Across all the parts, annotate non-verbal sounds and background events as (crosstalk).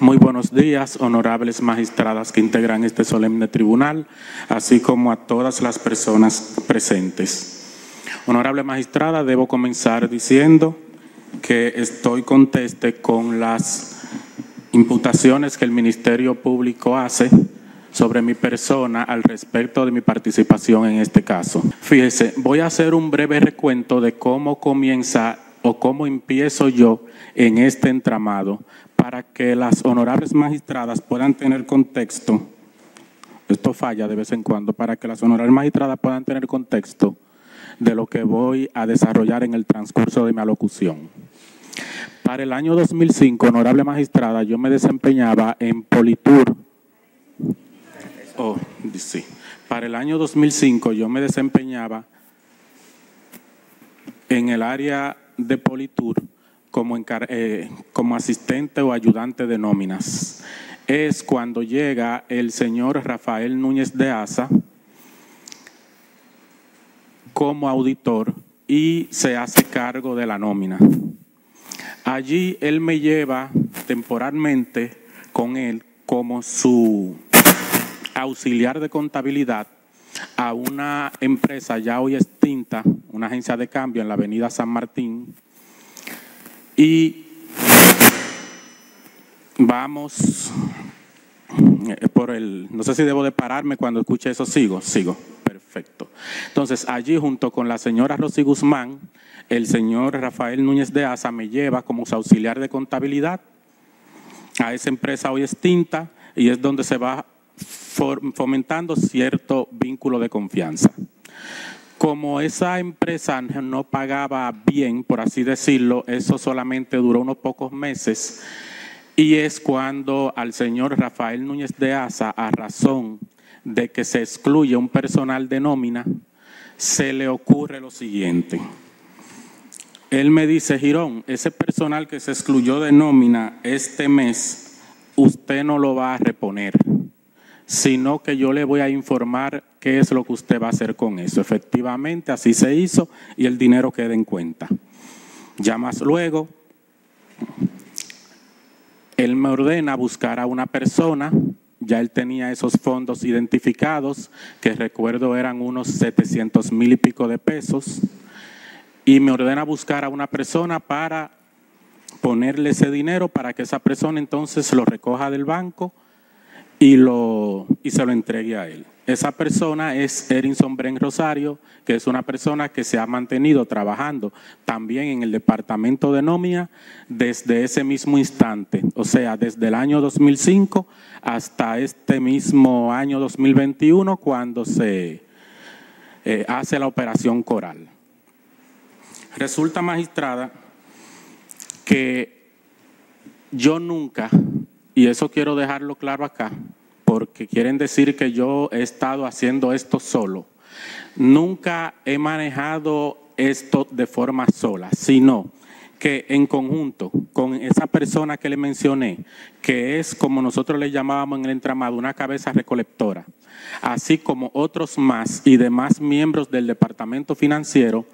Muy buenos días, honorables magistradas que integran este solemne tribunal, así como a todas las personas presentes. Honorable magistrada, debo comenzar diciendo que estoy conteste con las imputaciones que el Ministerio Público hace sobre mi persona al respecto de mi participación en este caso. Fíjese, voy a hacer un breve recuento de cómo comienza o cómo empiezo yo en este entramado para que las honorables magistradas puedan tener contexto. Esto falla de vez en cuando, para que las honorables magistradas puedan tener contexto de lo que voy a desarrollar en el transcurso de mi alocución. Para el año 2005, honorable magistrada, yo me desempeñaba en Politur. Oh, sí. Para el año 2005 yo me desempeñaba en el área de Politur como, eh, como asistente o ayudante de nóminas. Es cuando llega el señor Rafael Núñez de Asa como auditor y se hace cargo de la nómina. Allí él me lleva temporalmente con él como su auxiliar de contabilidad a una empresa ya hoy extinta, una agencia de cambio en la avenida San Martín, y vamos eh, por el, no sé si debo de pararme cuando escuche eso, sigo, sigo, perfecto. Entonces allí junto con la señora Rosy Guzmán, el señor Rafael Núñez de Asa me lleva como su auxiliar de contabilidad a esa empresa hoy extinta y es donde se va fomentando cierto vínculo de confianza. Como esa empresa no pagaba bien, por así decirlo, eso solamente duró unos pocos meses y es cuando al señor Rafael Núñez de Asa, a razón de que se excluye un personal de nómina, se le ocurre lo siguiente. Él me dice, Girón, ese personal que se excluyó de nómina este mes, usted no lo va a reponer sino que yo le voy a informar qué es lo que usted va a hacer con eso. Efectivamente, así se hizo y el dinero queda en cuenta. Ya más luego, él me ordena buscar a una persona, ya él tenía esos fondos identificados, que recuerdo eran unos 700 mil y pico de pesos, y me ordena buscar a una persona para ponerle ese dinero para que esa persona entonces lo recoja del banco y, lo, y se lo entregue a él. Esa persona es Erinson Bren Rosario, que es una persona que se ha mantenido trabajando también en el departamento de nómina desde ese mismo instante, o sea, desde el año 2005 hasta este mismo año 2021 cuando se eh, hace la operación coral. Resulta, magistrada, que yo nunca y eso quiero dejarlo claro acá, porque quieren decir que yo he estado haciendo esto solo. Nunca he manejado esto de forma sola, sino que en conjunto con esa persona que le mencioné, que es como nosotros le llamábamos en el entramado, una cabeza recolectora, así como otros más y demás miembros del departamento financiero,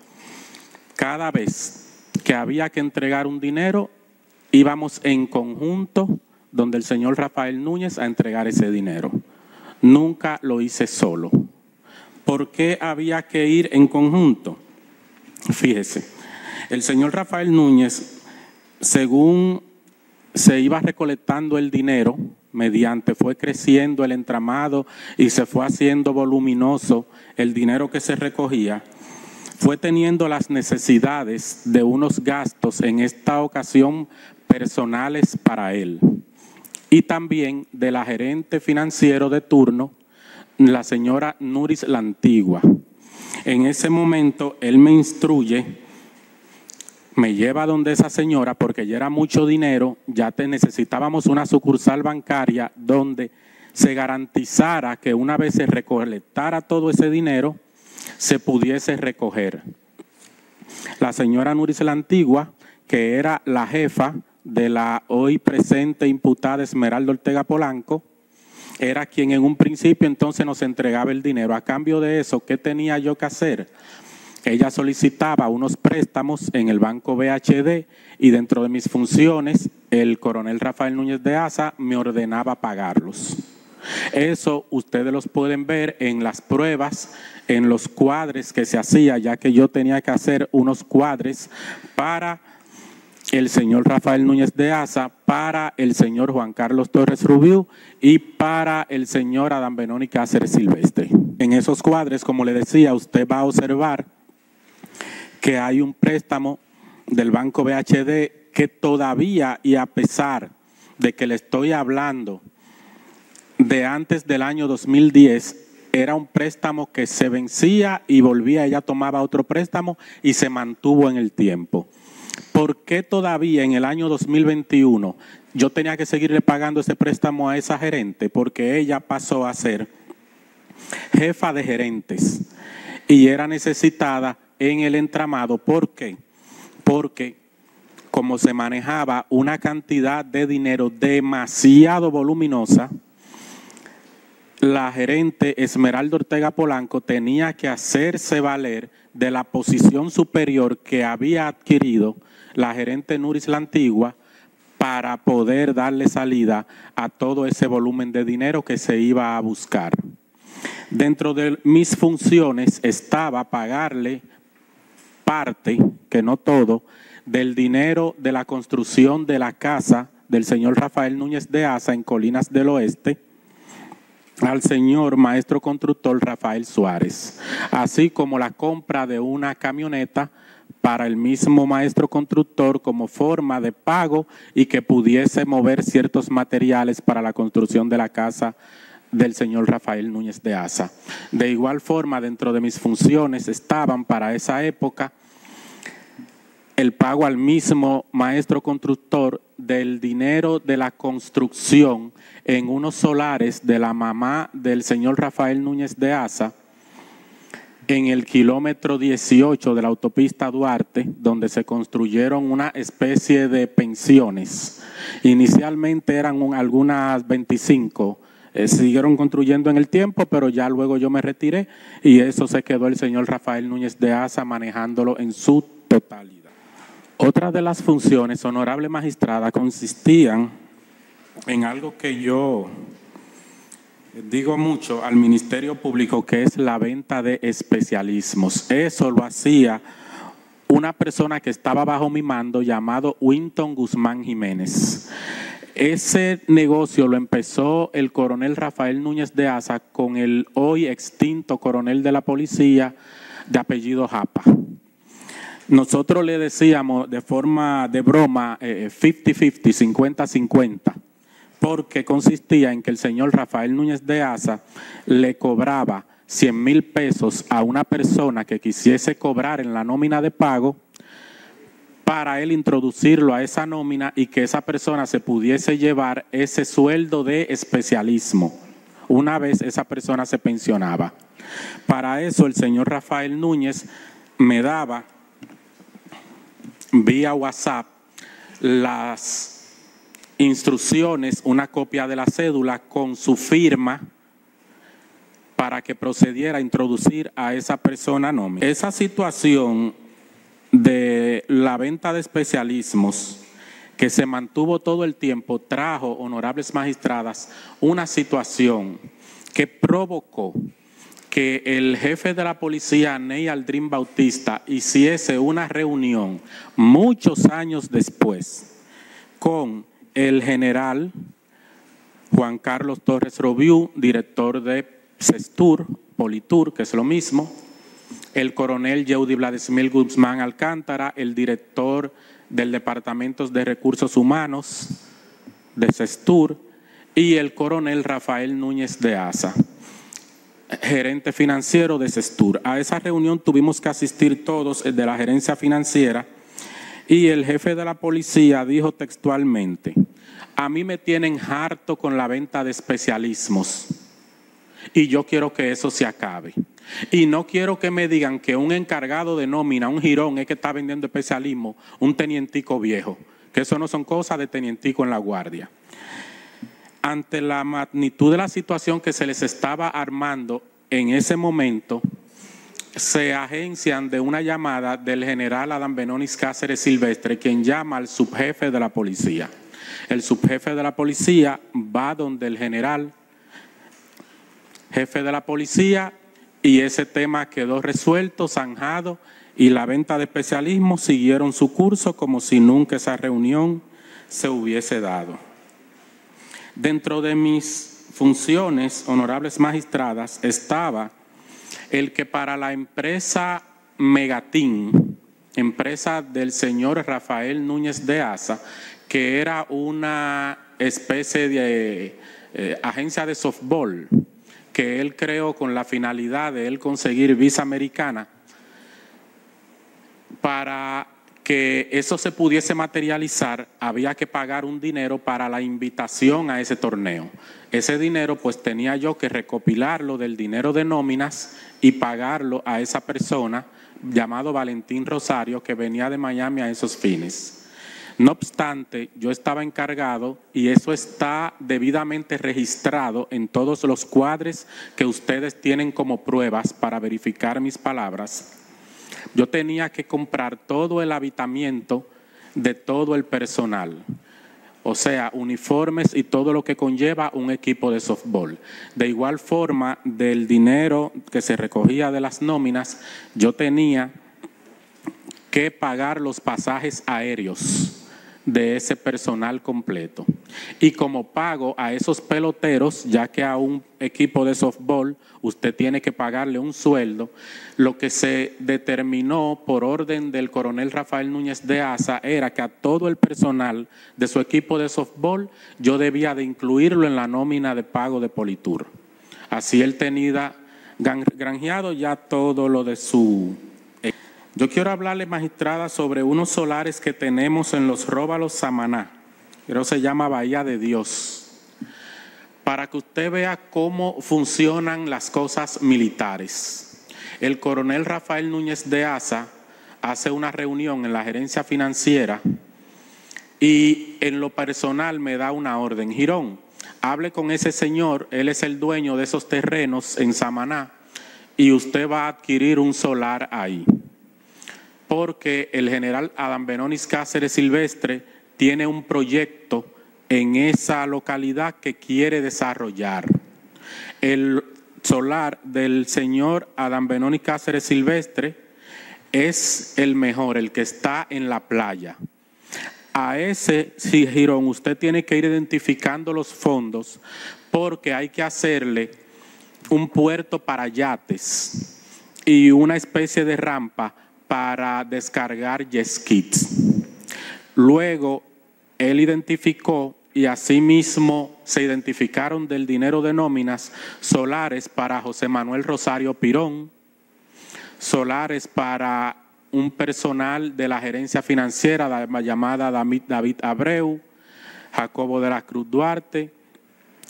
cada vez que había que entregar un dinero, íbamos en conjunto donde el señor Rafael Núñez a entregar ese dinero. Nunca lo hice solo. ¿Por qué había que ir en conjunto? Fíjese, el señor Rafael Núñez, según se iba recolectando el dinero, mediante fue creciendo el entramado y se fue haciendo voluminoso el dinero que se recogía, fue teniendo las necesidades de unos gastos en esta ocasión personales para él y también de la gerente financiero de turno, la señora Nuris la Antigua. En ese momento él me instruye, me lleva donde esa señora porque ya era mucho dinero, ya te necesitábamos una sucursal bancaria donde se garantizara que una vez se recolectara todo ese dinero, se pudiese recoger. La señora Nuris la Antigua, que era la jefa de la hoy presente imputada Esmeralda Ortega Polanco, era quien en un principio entonces nos entregaba el dinero. A cambio de eso, ¿qué tenía yo que hacer? ella solicitaba unos préstamos en el banco BHD y dentro de mis funciones el coronel Rafael Núñez de Asa me ordenaba pagarlos. Eso ustedes los pueden ver en las pruebas, en los cuadres que se hacía, ya que yo tenía que hacer unos cuadres para el señor Rafael Núñez de Asa, para el señor Juan Carlos Torres Rubiú y para el señor Adán Benoni Cáceres Silvestre. En esos cuadres, como le decía, usted va a observar que hay un préstamo del Banco BHD que todavía y a pesar de que le estoy hablando de antes del año 2010, era un préstamo que se vencía y volvía, ella tomaba otro préstamo y se mantuvo en el tiempo. ¿Por qué todavía en el año 2021 yo tenía que seguirle pagando ese préstamo a esa gerente? Porque ella pasó a ser jefa de gerentes y era necesitada en el entramado. ¿Por qué? Porque como se manejaba una cantidad de dinero demasiado voluminosa, la gerente Esmeralda Ortega Polanco tenía que hacerse valer de la posición superior que había adquirido la gerente Nuris la Antigua para poder darle salida a todo ese volumen de dinero que se iba a buscar. Dentro de mis funciones estaba pagarle parte, que no todo, del dinero de la construcción de la casa del señor Rafael Núñez de Asa en Colinas del Oeste, al señor maestro constructor Rafael Suárez, así como la compra de una camioneta para el mismo maestro constructor como forma de pago y que pudiese mover ciertos materiales para la construcción de la casa del señor Rafael Núñez de Asa. De igual forma, dentro de mis funciones estaban para esa época el pago al mismo maestro constructor del dinero de la construcción en unos solares de la mamá del señor Rafael Núñez de Asa, en el kilómetro 18 de la autopista Duarte, donde se construyeron una especie de pensiones. Inicialmente eran algunas 25, eh, siguieron construyendo en el tiempo, pero ya luego yo me retiré y eso se quedó el señor Rafael Núñez de Asa manejándolo en su totalidad. Otra de las funciones, honorable magistrada, consistían en algo que yo digo mucho al Ministerio Público, que es la venta de especialismos. Eso lo hacía una persona que estaba bajo mi mando llamado Winton Guzmán Jiménez. Ese negocio lo empezó el coronel Rafael Núñez de Asa con el hoy extinto coronel de la policía de apellido Japa. Nosotros le decíamos de forma de broma 50-50, eh, 50-50, porque consistía en que el señor Rafael Núñez de Asa le cobraba 100 mil pesos a una persona que quisiese cobrar en la nómina de pago para él introducirlo a esa nómina y que esa persona se pudiese llevar ese sueldo de especialismo una vez esa persona se pensionaba. Para eso el señor Rafael Núñez me daba vía WhatsApp las instrucciones, una copia de la cédula con su firma para que procediera a introducir a esa persona nómina. Esa situación de la venta de especialismos que se mantuvo todo el tiempo trajo, honorables magistradas, una situación que provocó que el jefe de la policía, Ney Aldrin Bautista, hiciese una reunión muchos años después con el general Juan Carlos Torres Robiú, director de CESTUR, Politur, que es lo mismo, el coronel Yeudi Vladimir Guzmán Alcántara, el director del Departamento de Recursos Humanos de CESTUR, y el coronel Rafael Núñez de Asa gerente financiero de Sestur. A esa reunión tuvimos que asistir todos de la gerencia financiera y el jefe de la policía dijo textualmente, a mí me tienen harto con la venta de especialismos y yo quiero que eso se acabe. Y no quiero que me digan que un encargado de nómina, un girón, es que está vendiendo especialismo, un tenientico viejo, que eso no son cosas de tenientico en la guardia ante la magnitud de la situación que se les estaba armando en ese momento, se agencian de una llamada del general Adam Benonis Cáceres Silvestre, quien llama al subjefe de la policía. El subjefe de la policía va donde el general, jefe de la policía, y ese tema quedó resuelto, zanjado, y la venta de especialismo siguieron su curso como si nunca esa reunión se hubiese dado. Dentro de mis funciones, honorables magistradas, estaba el que para la empresa Megatín, empresa del señor Rafael Núñez de Asa, que era una especie de eh, agencia de softball que él creó con la finalidad de él conseguir visa americana, para que eso se pudiese materializar, había que pagar un dinero para la invitación a ese torneo. Ese dinero pues tenía yo que recopilarlo del dinero de nóminas y pagarlo a esa persona llamado Valentín Rosario que venía de Miami a esos fines. No obstante, yo estaba encargado y eso está debidamente registrado en todos los cuadres que ustedes tienen como pruebas para verificar mis palabras. Yo tenía que comprar todo el habitamiento de todo el personal o sea, uniformes y todo lo que conlleva un equipo de softball. De igual forma, del dinero que se recogía de las nóminas, yo tenía que pagar los pasajes aéreos de ese personal completo. Y como pago a esos peloteros, ya que a un equipo de softball usted tiene que pagarle un sueldo, lo que se determinó por orden del coronel Rafael Núñez de Asa era que a todo el personal de su equipo de softball yo debía de incluirlo en la nómina de pago de Politur. Así él tenía granjeado ya todo lo de su yo quiero hablarle, magistrada, sobre unos solares que tenemos en los Róbalos Samaná. Creo se llama Bahía de Dios. Para que usted vea cómo funcionan las cosas militares. El coronel Rafael Núñez de Asa hace una reunión en la gerencia financiera y en lo personal me da una orden. Girón, hable con ese señor, él es el dueño de esos terrenos en Samaná y usted va a adquirir un solar ahí porque el general Adam Benonis Cáceres Silvestre tiene un proyecto en esa localidad que quiere desarrollar. El solar del señor Adam Benonis Cáceres Silvestre es el mejor, el que está en la playa. A ese, si Girón, usted tiene que ir identificando los fondos porque hay que hacerle un puerto para yates y una especie de rampa para descargar Yeskits. Luego, él identificó y asimismo se identificaron del dinero de nóminas solares para José Manuel Rosario Pirón, solares para un personal de la gerencia financiera llamada David Abreu, Jacobo de la Cruz Duarte,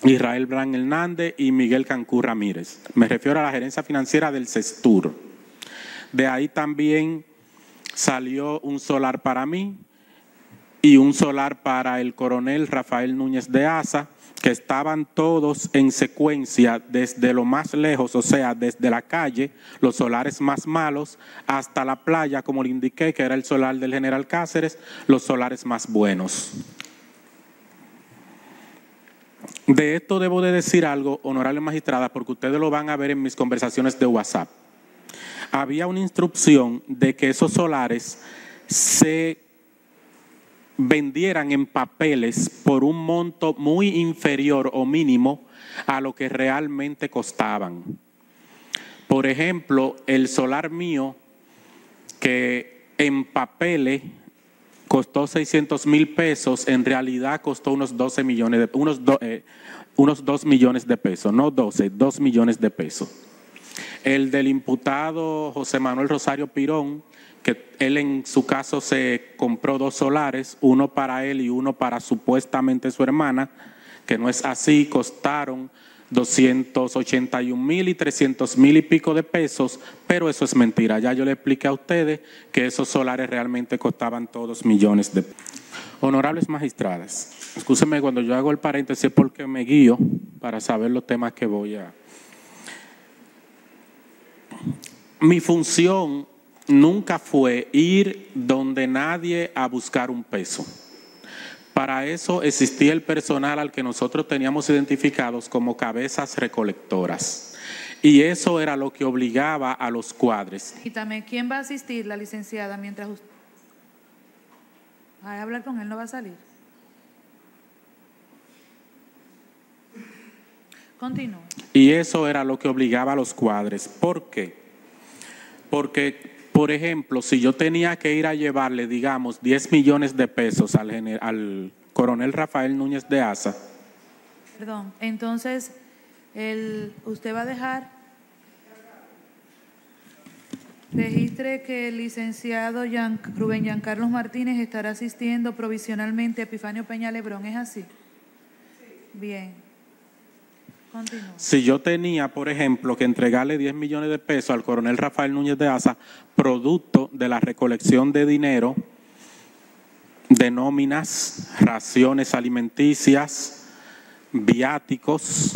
Israel Bran Hernández y Miguel Cancú Ramírez. Me refiero a la gerencia financiera del CESTUR. De ahí también salió un solar para mí y un solar para el coronel Rafael Núñez de Asa, que estaban todos en secuencia desde lo más lejos, o sea, desde la calle, los solares más malos, hasta la playa, como le indiqué, que era el solar del general Cáceres, los solares más buenos. De esto debo de decir algo, honorable magistrada, porque ustedes lo van a ver en mis conversaciones de WhatsApp había una instrucción de que esos solares se vendieran en papeles por un monto muy inferior o mínimo a lo que realmente costaban. Por ejemplo, el solar mío, que en papeles costó 600 mil pesos, en realidad costó unos 12 millones de, unos, eh, unos 2 millones de pesos, no 12, 2 millones de pesos. El del imputado José Manuel Rosario Pirón, que él en su caso se compró dos solares, uno para él y uno para supuestamente su hermana, que no es así, costaron 281 mil y 300 mil y pico de pesos, pero eso es mentira. Ya yo le expliqué a ustedes que esos solares realmente costaban todos millones de pesos. Honorables magistradas, escúcheme cuando yo hago el paréntesis porque me guío para saber los temas que voy a mi función nunca fue ir donde nadie a buscar un peso. Para eso existía el personal al que nosotros teníamos identificados como cabezas recolectoras. Y eso era lo que obligaba a los cuadres. Quítame, ¿quién va a asistir, la licenciada, mientras usted... a hablar con él, no va a salir. Continúa. Y eso era lo que obligaba a los cuadres. ¿Por qué? Porque, por ejemplo, si yo tenía que ir a llevarle, digamos, 10 millones de pesos al, gener- al coronel Rafael Núñez de Asa, Perdón, entonces, el, usted va a dejar, registre que el licenciado Yan- Rubén Giancarlos Martínez estará asistiendo provisionalmente a Epifanio Peña Lebrón, ¿es así? Bien. Si yo tenía, por ejemplo, que entregarle 10 millones de pesos al coronel Rafael Núñez de Asa, producto de la recolección de dinero, de nóminas, raciones alimenticias, viáticos,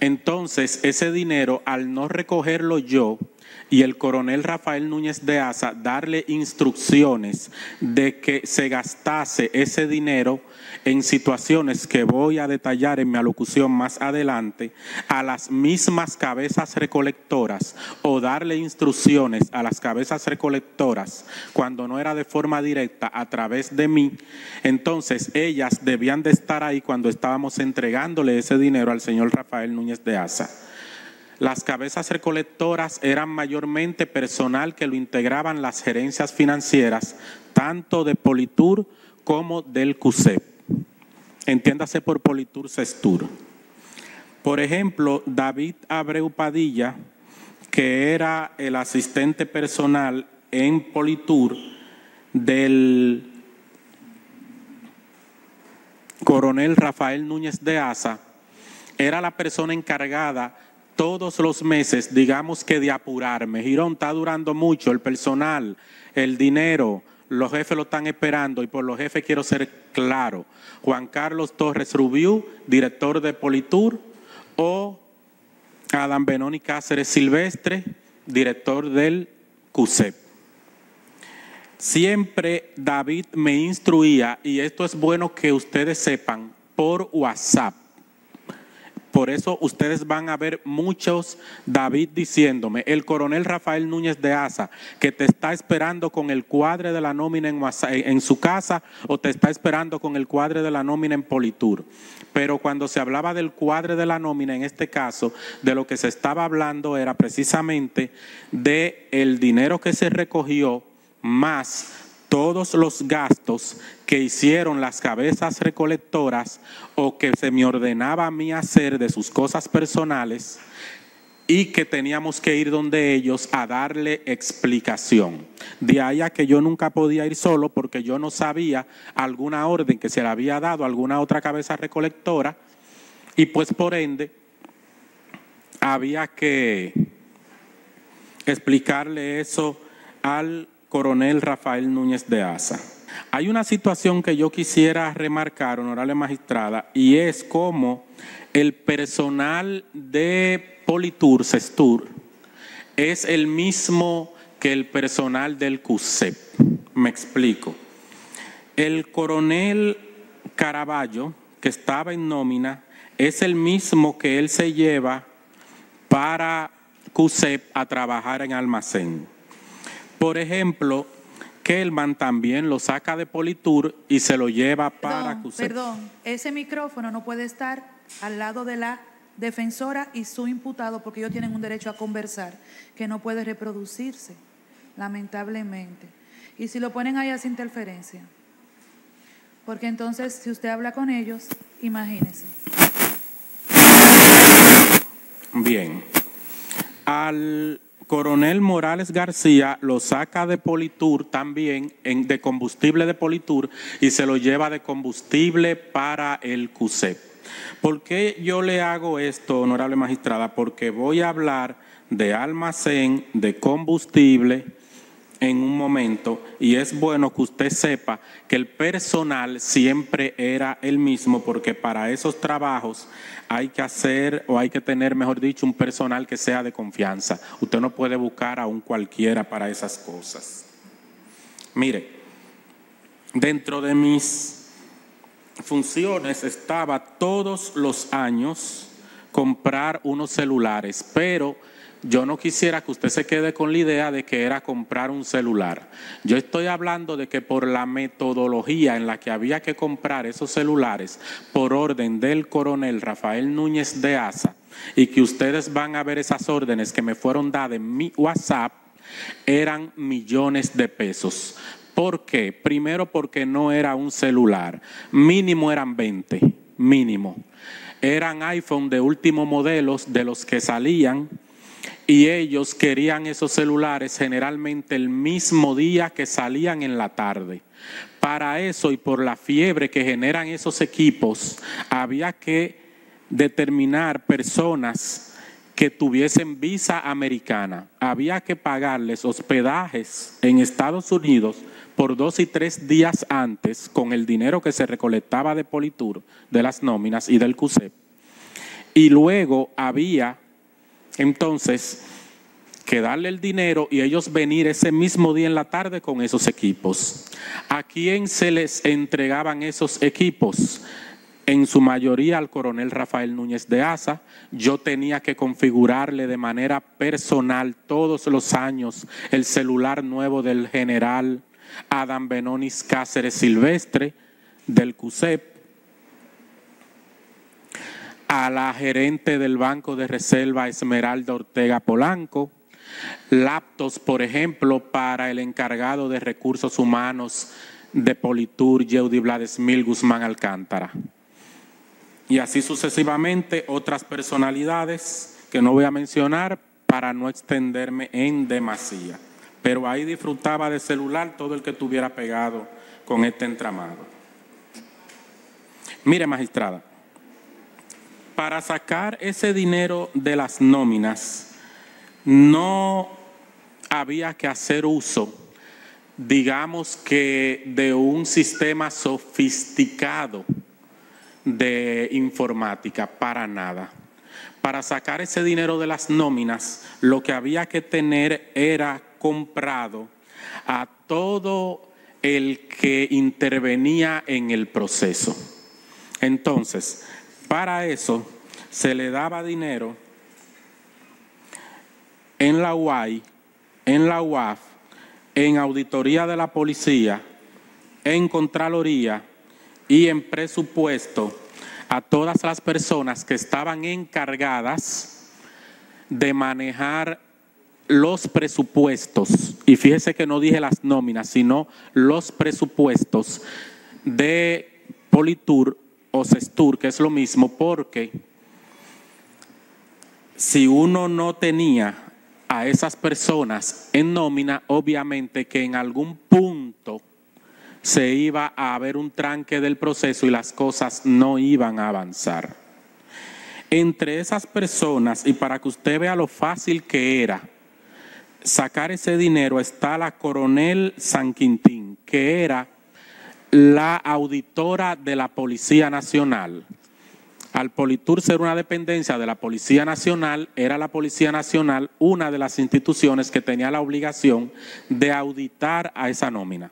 Entonces, ese dinero, al no recogerlo yo y el coronel Rafael Núñez de Asa darle instrucciones de que se gastase ese dinero en situaciones que voy a detallar en mi alocución más adelante, a las mismas cabezas recolectoras o darle instrucciones a las cabezas recolectoras cuando no era de forma directa a través de mí, entonces ellas debían de estar ahí cuando estábamos entregándole ese dinero al señor Rafael Núñez de Asa. Las cabezas recolectoras eran mayormente personal que lo integraban las gerencias financieras, tanto de Politur como del CUSEP. Entiéndase por Politur Sestur. Por ejemplo, David Abreu Padilla, que era el asistente personal en Politur del coronel Rafael Núñez de Asa, era la persona encargada todos los meses, digamos que de apurarme. Girón está durando mucho, el personal, el dinero, los jefes lo están esperando y por los jefes quiero ser claro. Juan Carlos Torres Rubiú, director de Politur, o Adam Benoni Cáceres Silvestre, director del CUSEP. Siempre David me instruía, y esto es bueno que ustedes sepan, por WhatsApp. Por eso ustedes van a ver muchos David diciéndome, el coronel Rafael Núñez de Asa, que te está esperando con el cuadre de la nómina en, su casa o te está esperando con el cuadre de la nómina en Politur. Pero cuando se hablaba del cuadre de la nómina, en este caso, de lo que se estaba hablando era precisamente de el dinero que se recogió más todos los gastos que hicieron las cabezas recolectoras o que se me ordenaba a mí hacer de sus cosas personales y que teníamos que ir donde ellos a darle explicación. De ahí a que yo nunca podía ir solo porque yo no sabía alguna orden que se le había dado a alguna otra cabeza recolectora y pues por ende había que explicarle eso al coronel Rafael Núñez de Asa. Hay una situación que yo quisiera remarcar, honorable magistrada, y es como el personal de Politur, Sestur, es el mismo que el personal del CUSEP. Me explico. El coronel Caraballo, que estaba en nómina, es el mismo que él se lleva para CUSEP a trabajar en almacén. Por ejemplo, Kelman también lo saca de Politur y se lo lleva para Perdón, CUSEP. perdón, ese micrófono no puede estar al lado de la defensora y su imputado porque ellos tienen un derecho a conversar que no puede reproducirse, lamentablemente. Y si lo ponen ahí hace interferencia. Porque entonces, si usted habla con ellos, imagínese. Bien. Al coronel Morales García lo saca de Politur también, en- de combustible de Politur, y se lo lleva de combustible para el CUSEP. ¿Por qué yo le hago esto, honorable magistrada? Porque voy a hablar de almacén, de combustible en un momento y es bueno que usted sepa que el personal siempre era el mismo porque para esos trabajos hay que hacer o hay que tener, mejor dicho, un personal que sea de confianza. Usted no puede buscar a un cualquiera para esas cosas. Mire, dentro de mis funciones estaba todos los años comprar unos celulares, pero yo no quisiera que usted se quede con la idea de que era comprar un celular. Yo estoy hablando de que por la metodología en la que había que comprar esos celulares, por orden del coronel Rafael Núñez de Asa, y que ustedes van a ver esas órdenes que me fueron dadas en mi WhatsApp, eran millones de pesos. ¿Por qué? Primero porque no era un celular, mínimo eran 20, mínimo. Eran iPhone de último modelos de los que salían y ellos querían esos celulares generalmente el mismo día que salían en la tarde. Para eso y por la fiebre que generan esos equipos, había que determinar personas que tuviesen visa americana. Había que pagarles hospedajes en Estados Unidos por dos y tres días antes con el dinero que se recolectaba de Politur, de las nóminas y del CUSEP. Y luego había entonces que darle el dinero y ellos venir ese mismo día en la tarde con esos equipos. ¿A quién se les entregaban esos equipos? En su mayoría al coronel Rafael Núñez de Asa. Yo tenía que configurarle de manera personal todos los años el celular nuevo del general Adam Benonis Cáceres Silvestre del CUSEP a la gerente del Banco de Reserva Esmeralda Ortega Polanco, laptops, por ejemplo, para el encargado de recursos humanos de Politur, Yeudi Vladesmil Guzmán Alcántara. Y así sucesivamente otras personalidades que no voy a mencionar para no extenderme en demasía. Pero ahí disfrutaba de celular todo el que estuviera pegado con este entramado. Mire, magistrada, para sacar ese dinero de las nóminas, no había que hacer uso, digamos que de un sistema sofisticado de informática, para nada. Para sacar ese dinero de las nóminas, lo que había que tener era comprado a todo el que intervenía en el proceso. Entonces, para eso se le daba dinero en la UAI, en la UAF, en auditoría de la policía, en Contraloría y en presupuesto a todas las personas que estaban encargadas de manejar los presupuestos, y fíjese que no dije las nóminas, sino los presupuestos de Politur o Sestur, que es lo mismo, porque si uno no tenía a esas personas en nómina, obviamente que en algún punto se iba a haber un tranque del proceso y las cosas no iban a avanzar. Entre esas personas, y para que usted vea lo fácil que era sacar ese dinero, está la coronel San Quintín, que era la auditora de la Policía Nacional. Al Politur ser una dependencia de la Policía Nacional, era la Policía Nacional una de las instituciones que tenía la obligación de auditar a esa nómina.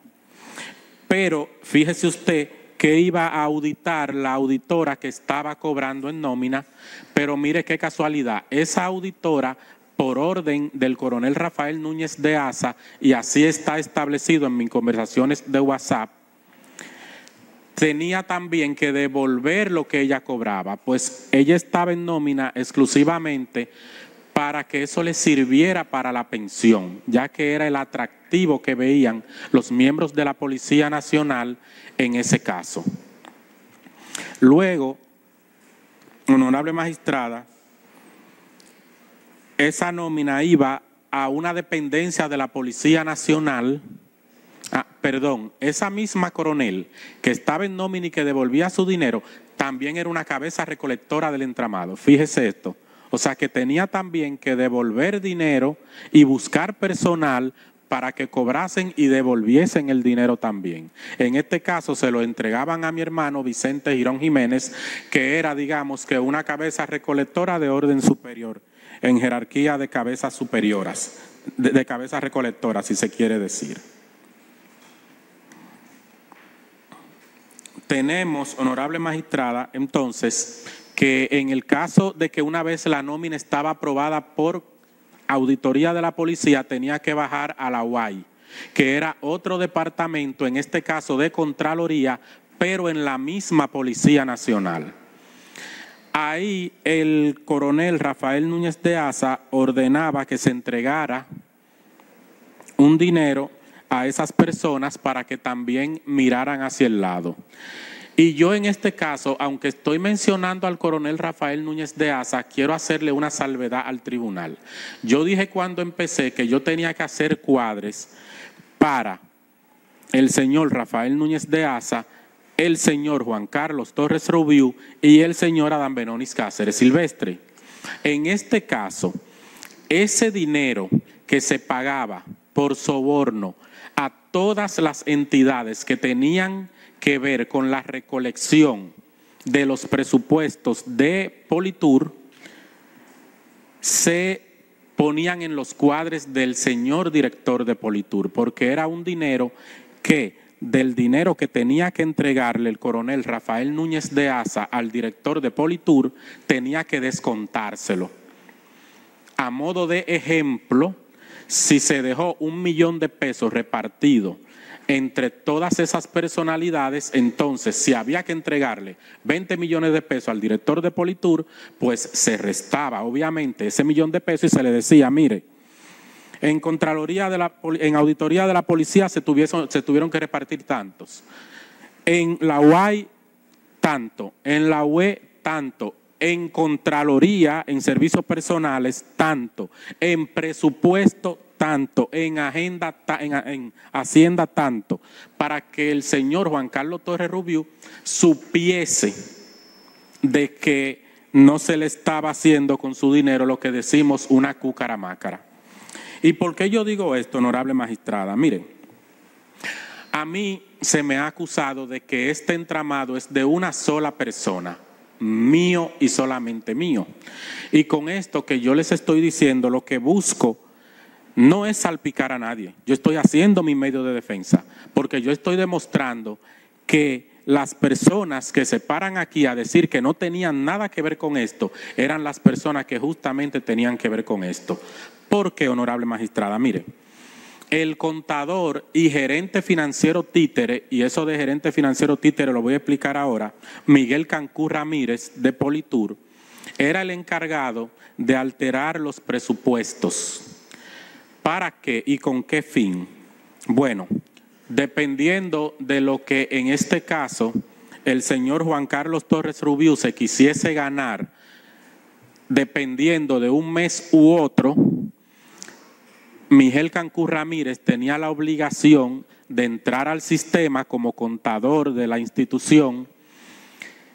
Pero fíjese usted que iba a auditar la auditora que estaba cobrando en nómina, pero mire qué casualidad, esa auditora por orden del coronel Rafael Núñez de Asa, y así está establecido en mis conversaciones de WhatsApp, tenía también que devolver lo que ella cobraba, pues ella estaba en nómina exclusivamente para que eso le sirviera para la pensión, ya que era el atractivo que veían los miembros de la Policía Nacional en ese caso. Luego, honorable magistrada, esa nómina iba a una dependencia de la Policía Nacional, Ah, perdón, esa misma coronel que estaba en nómina y que devolvía su dinero, también era una cabeza recolectora del entramado. Fíjese esto. O sea que tenía también que devolver dinero y buscar personal para que cobrasen y devolviesen el dinero también. En este caso se lo entregaban a mi hermano Vicente Girón Jiménez, que era, digamos, que una cabeza recolectora de orden superior, en jerarquía de cabezas superioras, de, de cabezas recolectoras, si se quiere decir. Tenemos, honorable magistrada, entonces, que en el caso de que una vez la nómina estaba aprobada por auditoría de la policía, tenía que bajar a la UAI, que era otro departamento, en este caso de Contraloría, pero en la misma Policía Nacional. Ahí el coronel Rafael Núñez de Asa ordenaba que se entregara un dinero a esas personas para que también miraran hacia el lado. Y yo en este caso, aunque estoy mencionando al coronel Rafael Núñez de Asa, quiero hacerle una salvedad al tribunal. Yo dije cuando empecé que yo tenía que hacer cuadres para el señor Rafael Núñez de Asa, el señor Juan Carlos Torres Rubiú y el señor Adán Benonis Cáceres Silvestre. En este caso, ese dinero que se pagaba por soborno todas las entidades que tenían que ver con la recolección de los presupuestos de Politur, se ponían en los cuadres del señor director de Politur, porque era un dinero que del dinero que tenía que entregarle el coronel Rafael Núñez de Asa al director de Politur, tenía que descontárselo. A modo de ejemplo, si se dejó un millón de pesos repartido entre todas esas personalidades, entonces si había que entregarle 20 millones de pesos al director de Politur, pues se restaba obviamente ese millón de pesos y se le decía, mire, en Contraloría de la, en Auditoría de la Policía se, se tuvieron que repartir tantos. En la UAI, tanto. En la UE, tanto. En Contraloría, en servicios personales, tanto. En presupuesto, tanto, en agenda, en, hacienda tanto, para que el señor Juan Carlos Torres Rubio supiese de que no se le estaba haciendo con su dinero lo que decimos una mácara. ¿Y por qué yo digo esto, honorable magistrada? Miren, a mí se me ha acusado de que este entramado es de una sola persona, mío y solamente mío. Y con esto que yo les estoy diciendo, lo que busco no es salpicar a nadie. Yo estoy haciendo mi medio de defensa, porque yo estoy demostrando que las personas que se paran aquí a decir que no tenían nada que ver con esto, eran las personas que justamente tenían que ver con esto. ¿Por qué, honorable magistrada? Mire, el contador y gerente financiero títere, y eso de gerente financiero títere lo voy a explicar ahora, Miguel Cancú Ramírez de Politur, era el encargado de alterar los presupuestos ¿Para qué y con qué fin? Bueno, dependiendo de lo que en este caso el señor Juan Carlos Torres Rubiú se quisiese ganar, dependiendo de un mes u otro, Miguel Cancú Ramírez tenía la obligación de entrar al sistema como contador de la institución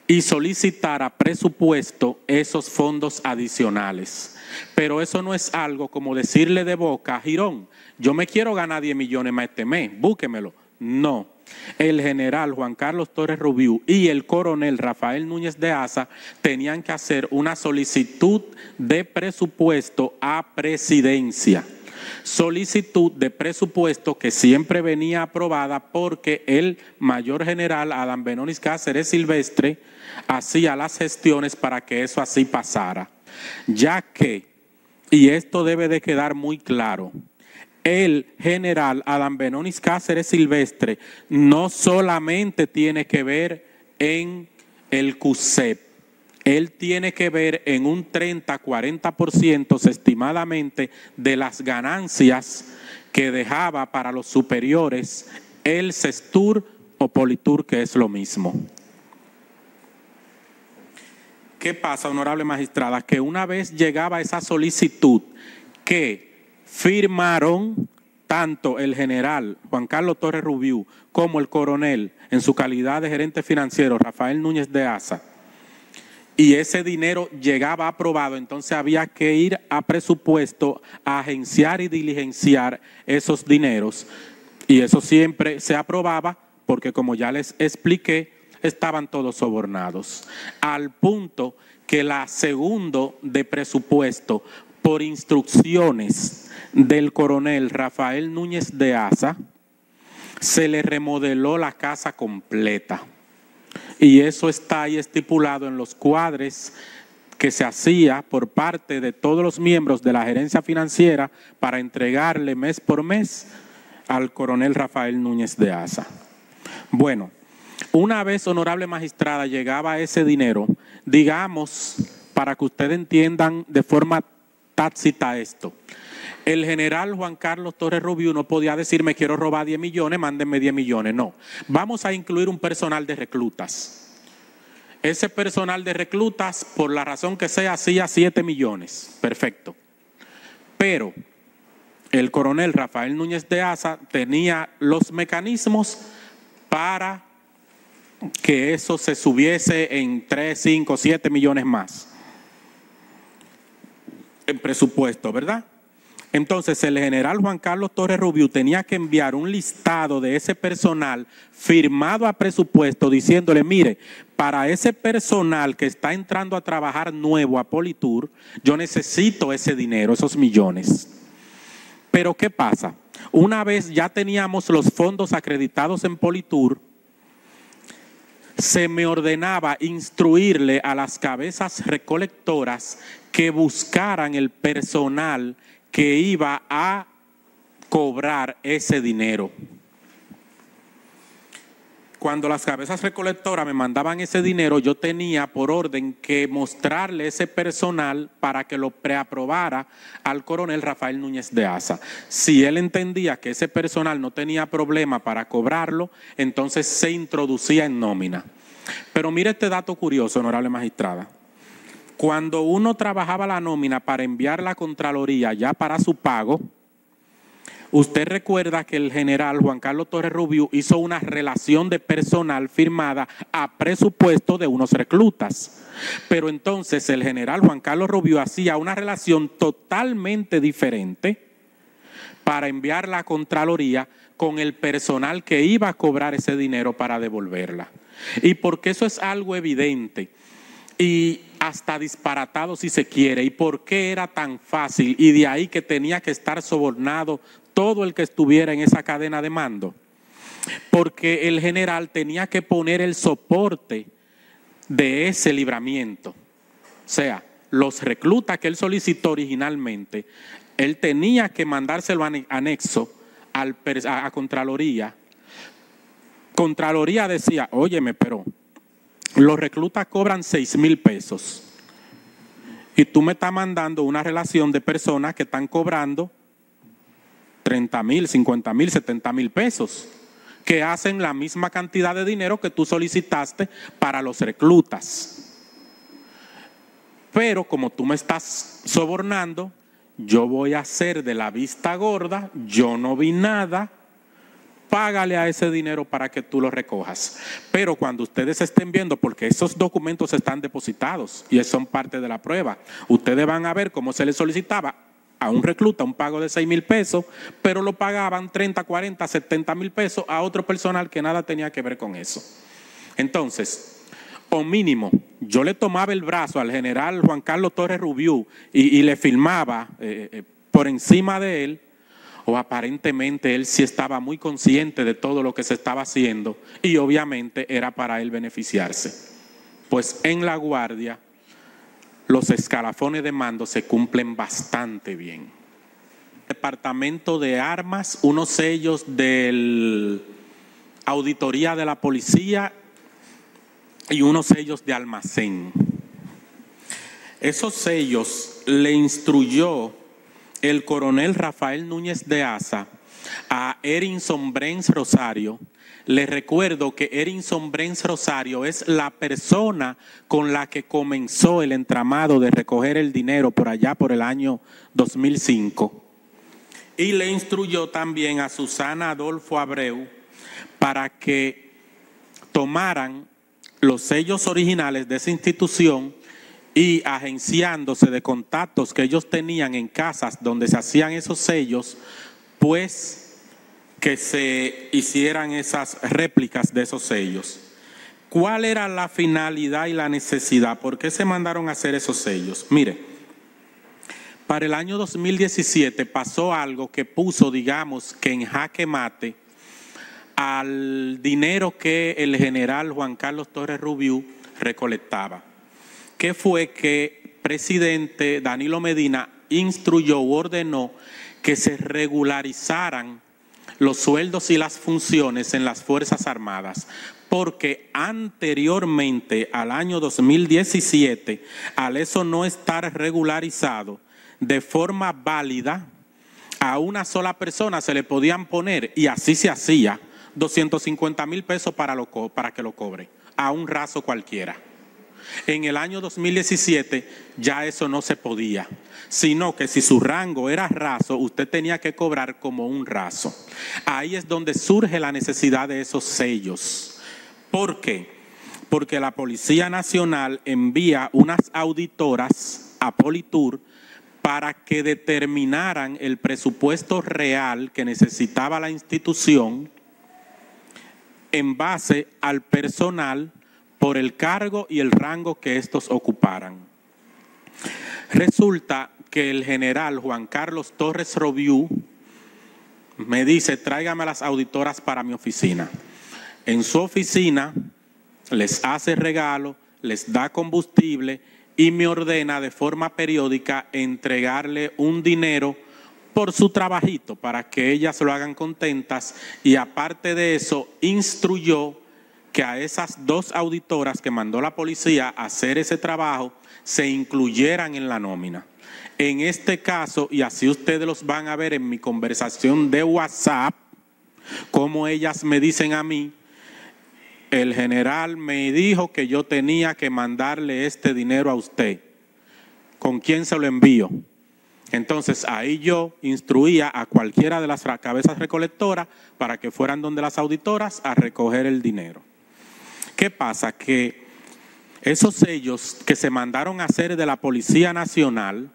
y solicitar a presupuesto esos fondos adicionales. Pero eso no es algo como decirle de boca a Girón, yo me quiero ganar 10 millones más este mes, búsquemelo. No. El general Juan Carlos Torres Rubiú y el coronel Rafael Núñez de Asa tenían que hacer una solicitud de presupuesto a presidencia solicitud de presupuesto que siempre venía aprobada porque el mayor general Adán Benonis Cáceres Silvestre hacía las gestiones para que eso así pasara. Ya que, y esto debe de quedar muy claro, el general Adán Benonis Cáceres Silvestre no solamente tiene que ver en el CUSEP, él tiene que ver en un 30-40% estimadamente de las ganancias que dejaba para los superiores el CESTUR o Politur, que es lo mismo. ¿Qué pasa, honorable magistrada? Que una vez llegaba esa solicitud que firmaron tanto el general Juan Carlos Torres Rubiú como el coronel en su calidad de gerente financiero Rafael Núñez de Asa, y ese dinero llegaba aprobado, entonces había que ir a presupuesto a agenciar y diligenciar esos dineros. Y eso siempre se aprobaba porque como ya les expliqué, estaban todos sobornados. Al punto que la segundo de presupuesto, por instrucciones del coronel Rafael Núñez de Asa, se le remodeló la casa completa. Y eso está ahí estipulado en los cuadres que se hacía por parte de todos los miembros de la gerencia financiera para entregarle mes por mes al coronel Rafael Núñez de Asa. Bueno, una vez, honorable magistrada, llegaba ese dinero, digamos, para que ustedes entiendan de forma tácita esto. El general Juan Carlos Torres Rubio no podía decirme quiero robar 10 millones, mándenme 10 millones. No, vamos a incluir un personal de reclutas. Ese personal de reclutas, por la razón que sea, hacía 7 millones. Perfecto. Pero el coronel Rafael Núñez de Asa tenía los mecanismos para que eso se subiese en 3, 5, 7 millones más en presupuesto, ¿verdad? Entonces el general Juan Carlos Torres Rubio tenía que enviar un listado de ese personal firmado a presupuesto diciéndole, mire, para ese personal que está entrando a trabajar nuevo a Politur, yo necesito ese dinero, esos millones. Pero ¿qué pasa? Una vez ya teníamos los fondos acreditados en Politur, se me ordenaba instruirle a las cabezas recolectoras que buscaran el personal que iba a cobrar ese dinero. Cuando las cabezas recolectoras me mandaban ese dinero, yo tenía por orden que mostrarle ese personal para que lo preaprobara al coronel Rafael Núñez de Asa. Si él entendía que ese personal no tenía problema para cobrarlo, entonces se introducía en nómina. Pero mire este dato curioso, honorable magistrada. Cuando uno trabajaba la nómina para enviar la Contraloría ya para su pago, usted recuerda que el general Juan Carlos Torres Rubio hizo una relación de personal firmada a presupuesto de unos reclutas. Pero entonces el general Juan Carlos Rubio hacía una relación totalmente diferente para enviar la Contraloría con el personal que iba a cobrar ese dinero para devolverla. Y porque eso es algo evidente y hasta disparatado si se quiere, y por qué era tan fácil, y de ahí que tenía que estar sobornado todo el que estuviera en esa cadena de mando. Porque el general tenía que poner el soporte de ese libramiento. O sea, los reclutas que él solicitó originalmente, él tenía que mandárselo anexo al, a Contraloría. Contraloría decía, óyeme, pero los reclutas cobran 6 mil pesos. Y tú me estás mandando una relación de personas que están cobrando 30 mil, 50 mil, 70 mil pesos, que hacen la misma cantidad de dinero que tú solicitaste para los reclutas. Pero como tú me estás sobornando, yo voy a hacer de la vista gorda, yo no vi nada, págale a ese dinero para que tú lo recojas. Pero cuando ustedes estén viendo, porque esos documentos están depositados y son parte de la prueba, ustedes van a ver cómo se les solicitaba a un recluta un pago de 6 mil pesos, pero lo pagaban 30, 40, 70 mil pesos a otro personal que nada tenía que ver con eso. Entonces, o mínimo, yo le tomaba el brazo al general Juan Carlos Torres Rubiú y, le filmaba eh, eh, por encima de él, o aparentemente él sí estaba muy consciente de todo lo que se estaba haciendo y obviamente era para él beneficiarse. Pues en la guardia los escalafones de mando se cumplen bastante bien. Departamento de Armas, unos sellos de auditoría de la policía y unos sellos de almacén. Esos sellos le instruyó el coronel Rafael Núñez de Asa a Erinson Brens Rosario, les recuerdo que Erinson Brens Rosario es la persona con la que comenzó el entramado de recoger el dinero por allá por el año 2005. Y le instruyó también a Susana Adolfo Abreu para que tomaran los sellos originales de esa institución y agenciándose de contactos que ellos tenían en casas donde se hacían esos sellos, pues que se hicieran esas réplicas de esos sellos. ¿Cuál era la finalidad y la necesidad? ¿Por qué se mandaron a hacer esos sellos? Mire, para el año 2017 pasó algo que puso, digamos, que en jaque mate al dinero que el general Juan Carlos Torres Rubiú recolectaba que fue que presidente Danilo Medina instruyó u ordenó que se regularizaran los sueldos y las funciones en las Fuerzas Armadas, porque anteriormente al año 2017, al eso no estar regularizado de forma válida, a una sola persona se le podían poner, y así se hacía, 250 mil pesos para, para que lo cobre, a un raso cualquiera. En el año 2017 ya eso no se podía, sino que si su rango era raso, usted tenía que cobrar como un raso. Ahí es donde surge la necesidad de esos sellos. ¿Por qué? Porque la Policía Nacional envía unas auditoras a Politur para que determinaran el presupuesto real que necesitaba la institución en base al personal por el cargo y el rango que estos ocuparan. Resulta que el general Juan Carlos Torres Robiú me dice, tráigame las auditoras para mi oficina. En su oficina les hace regalo, les da combustible y me ordena de forma periódica entregarle un dinero por su trabajito para que ellas lo hagan contentas y aparte de eso instruyó que a esas dos auditoras que mandó la policía hacer ese trabajo se incluyeran en la nómina. En este caso, y así ustedes los van a ver en mi conversación de WhatsApp, como ellas me dicen a mí, el general me dijo que yo tenía que mandarle este dinero a usted. ¿Con quién se lo envío? Entonces ahí yo instruía a cualquiera de las cabezas recolectoras para que fueran donde las auditoras a recoger el dinero. ¿Qué pasa? Que esos sellos que se mandaron a hacer de la Policía Nacional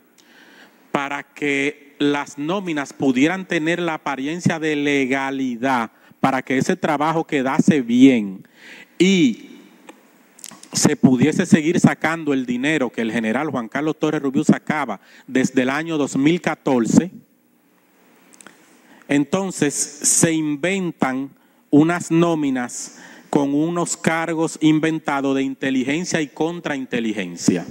para que las nóminas pudieran tener la apariencia de legalidad, para que ese trabajo quedase bien y se pudiese seguir sacando el dinero que el general Juan Carlos Torres Rubio sacaba desde el año 2014, entonces se inventan unas nóminas con unos cargos inventados de inteligencia y contrainteligencia.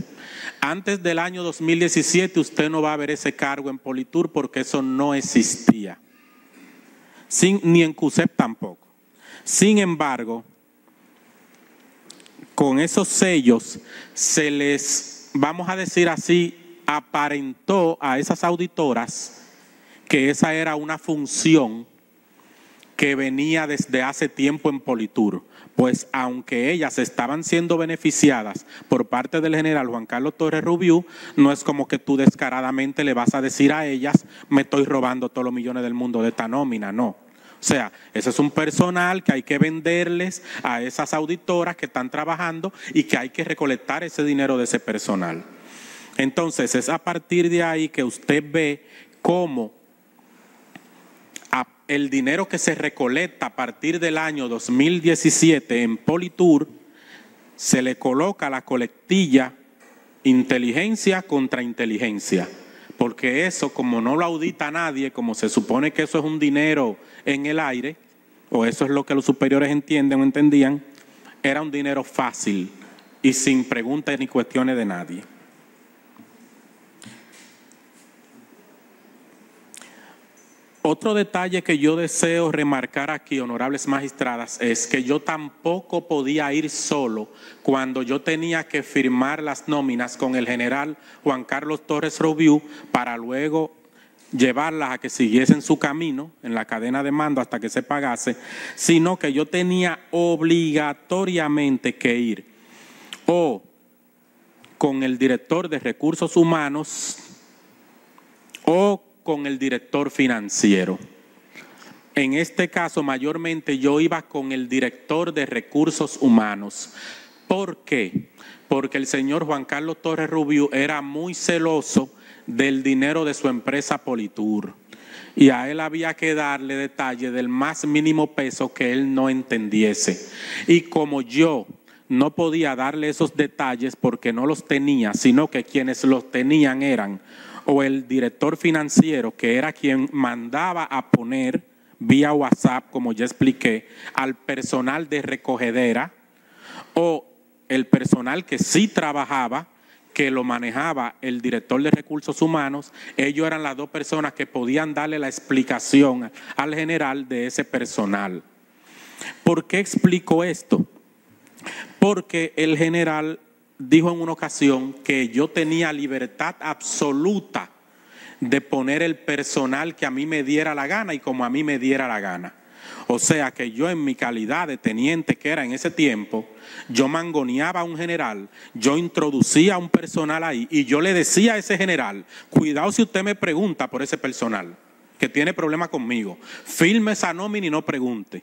Antes del año 2017 usted no va a ver ese cargo en Politur porque eso no existía. Sin, ni en CUSEP tampoco. Sin embargo, con esos sellos se les, vamos a decir así, aparentó a esas auditoras que esa era una función que venía desde hace tiempo en Politur, pues aunque ellas estaban siendo beneficiadas por parte del general Juan Carlos Torres Rubiú, no es como que tú descaradamente le vas a decir a ellas, me estoy robando todos los millones del mundo de esta nómina, no. O sea, ese es un personal que hay que venderles a esas auditoras que están trabajando y que hay que recolectar ese dinero de ese personal. Entonces, es a partir de ahí que usted ve cómo el dinero que se recolecta a partir del año 2017 en Politur, se le coloca la colectilla inteligencia contra inteligencia. Porque eso, como no lo audita nadie, como se supone que eso es un dinero en el aire, o eso es lo que los superiores entienden o entendían, era un dinero fácil y sin preguntas ni cuestiones de nadie. Otro detalle que yo deseo remarcar aquí, honorables magistradas, es que yo tampoco podía ir solo cuando yo tenía que firmar las nóminas con el general Juan Carlos Torres Robiú para luego llevarlas a que siguiesen su camino en la cadena de mando hasta que se pagase, sino que yo tenía obligatoriamente que ir o con el director de recursos humanos o con el director financiero. En este caso, mayormente yo iba con el director de recursos humanos, ¿Por qué? Porque el señor Juan Carlos Torres Rubio era muy celoso del dinero de su empresa Politur. Y a él había que darle detalle del más mínimo peso que él no entendiese. Y como yo no podía darle esos detalles porque no los tenía, sino que quienes los tenían eran o el director financiero, que era quien mandaba a poner vía WhatsApp, como ya expliqué, al personal de recogedera, o el personal que sí trabajaba, que lo manejaba el director de recursos humanos, ellos eran las dos personas que podían darle la explicación al general de ese personal. ¿Por qué explico esto? Porque el general dijo en una ocasión que yo tenía libertad absoluta de poner el personal que a mí me diera la gana y como a mí me diera la gana. O sea que yo en mi calidad de teniente que era en ese tiempo, yo mangoneaba a un general, yo introducía a un personal ahí y yo le decía a ese general, cuidado si usted me pregunta por ese personal que tiene problema conmigo, firme esa nómina y no pregunte.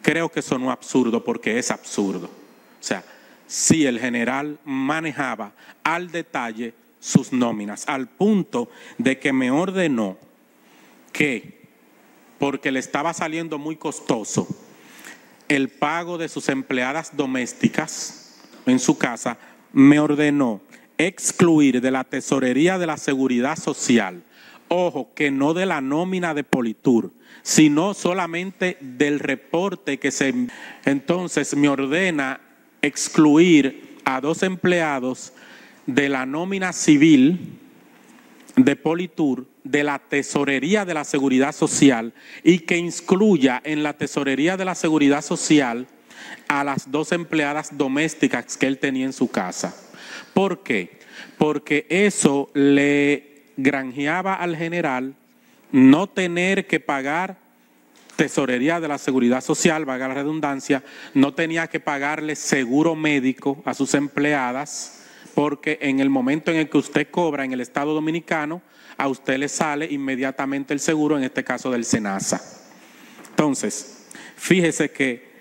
Creo que eso no es absurdo porque es absurdo. O sea, si el general manejaba al detalle sus nóminas, al punto de que me ordenó que porque le estaba saliendo muy costoso el pago de sus empleadas domésticas en su casa, me ordenó excluir de la tesorería de la seguridad social, ojo, que no de la nómina de Politur, sino solamente del reporte que se... Entonces me ordena excluir a dos empleados de la nómina civil de Politur de la Tesorería de la Seguridad Social y que incluya en la Tesorería de la Seguridad Social a las dos empleadas domésticas que él tenía en su casa. ¿Por qué? Porque eso le granjeaba al general no tener que pagar Tesorería de la Seguridad Social, valga la redundancia, no tenía que pagarle seguro médico a sus empleadas, porque en el momento en el que usted cobra en el Estado Dominicano, a usted le sale inmediatamente el seguro, en este caso del SENASA. Entonces, fíjese que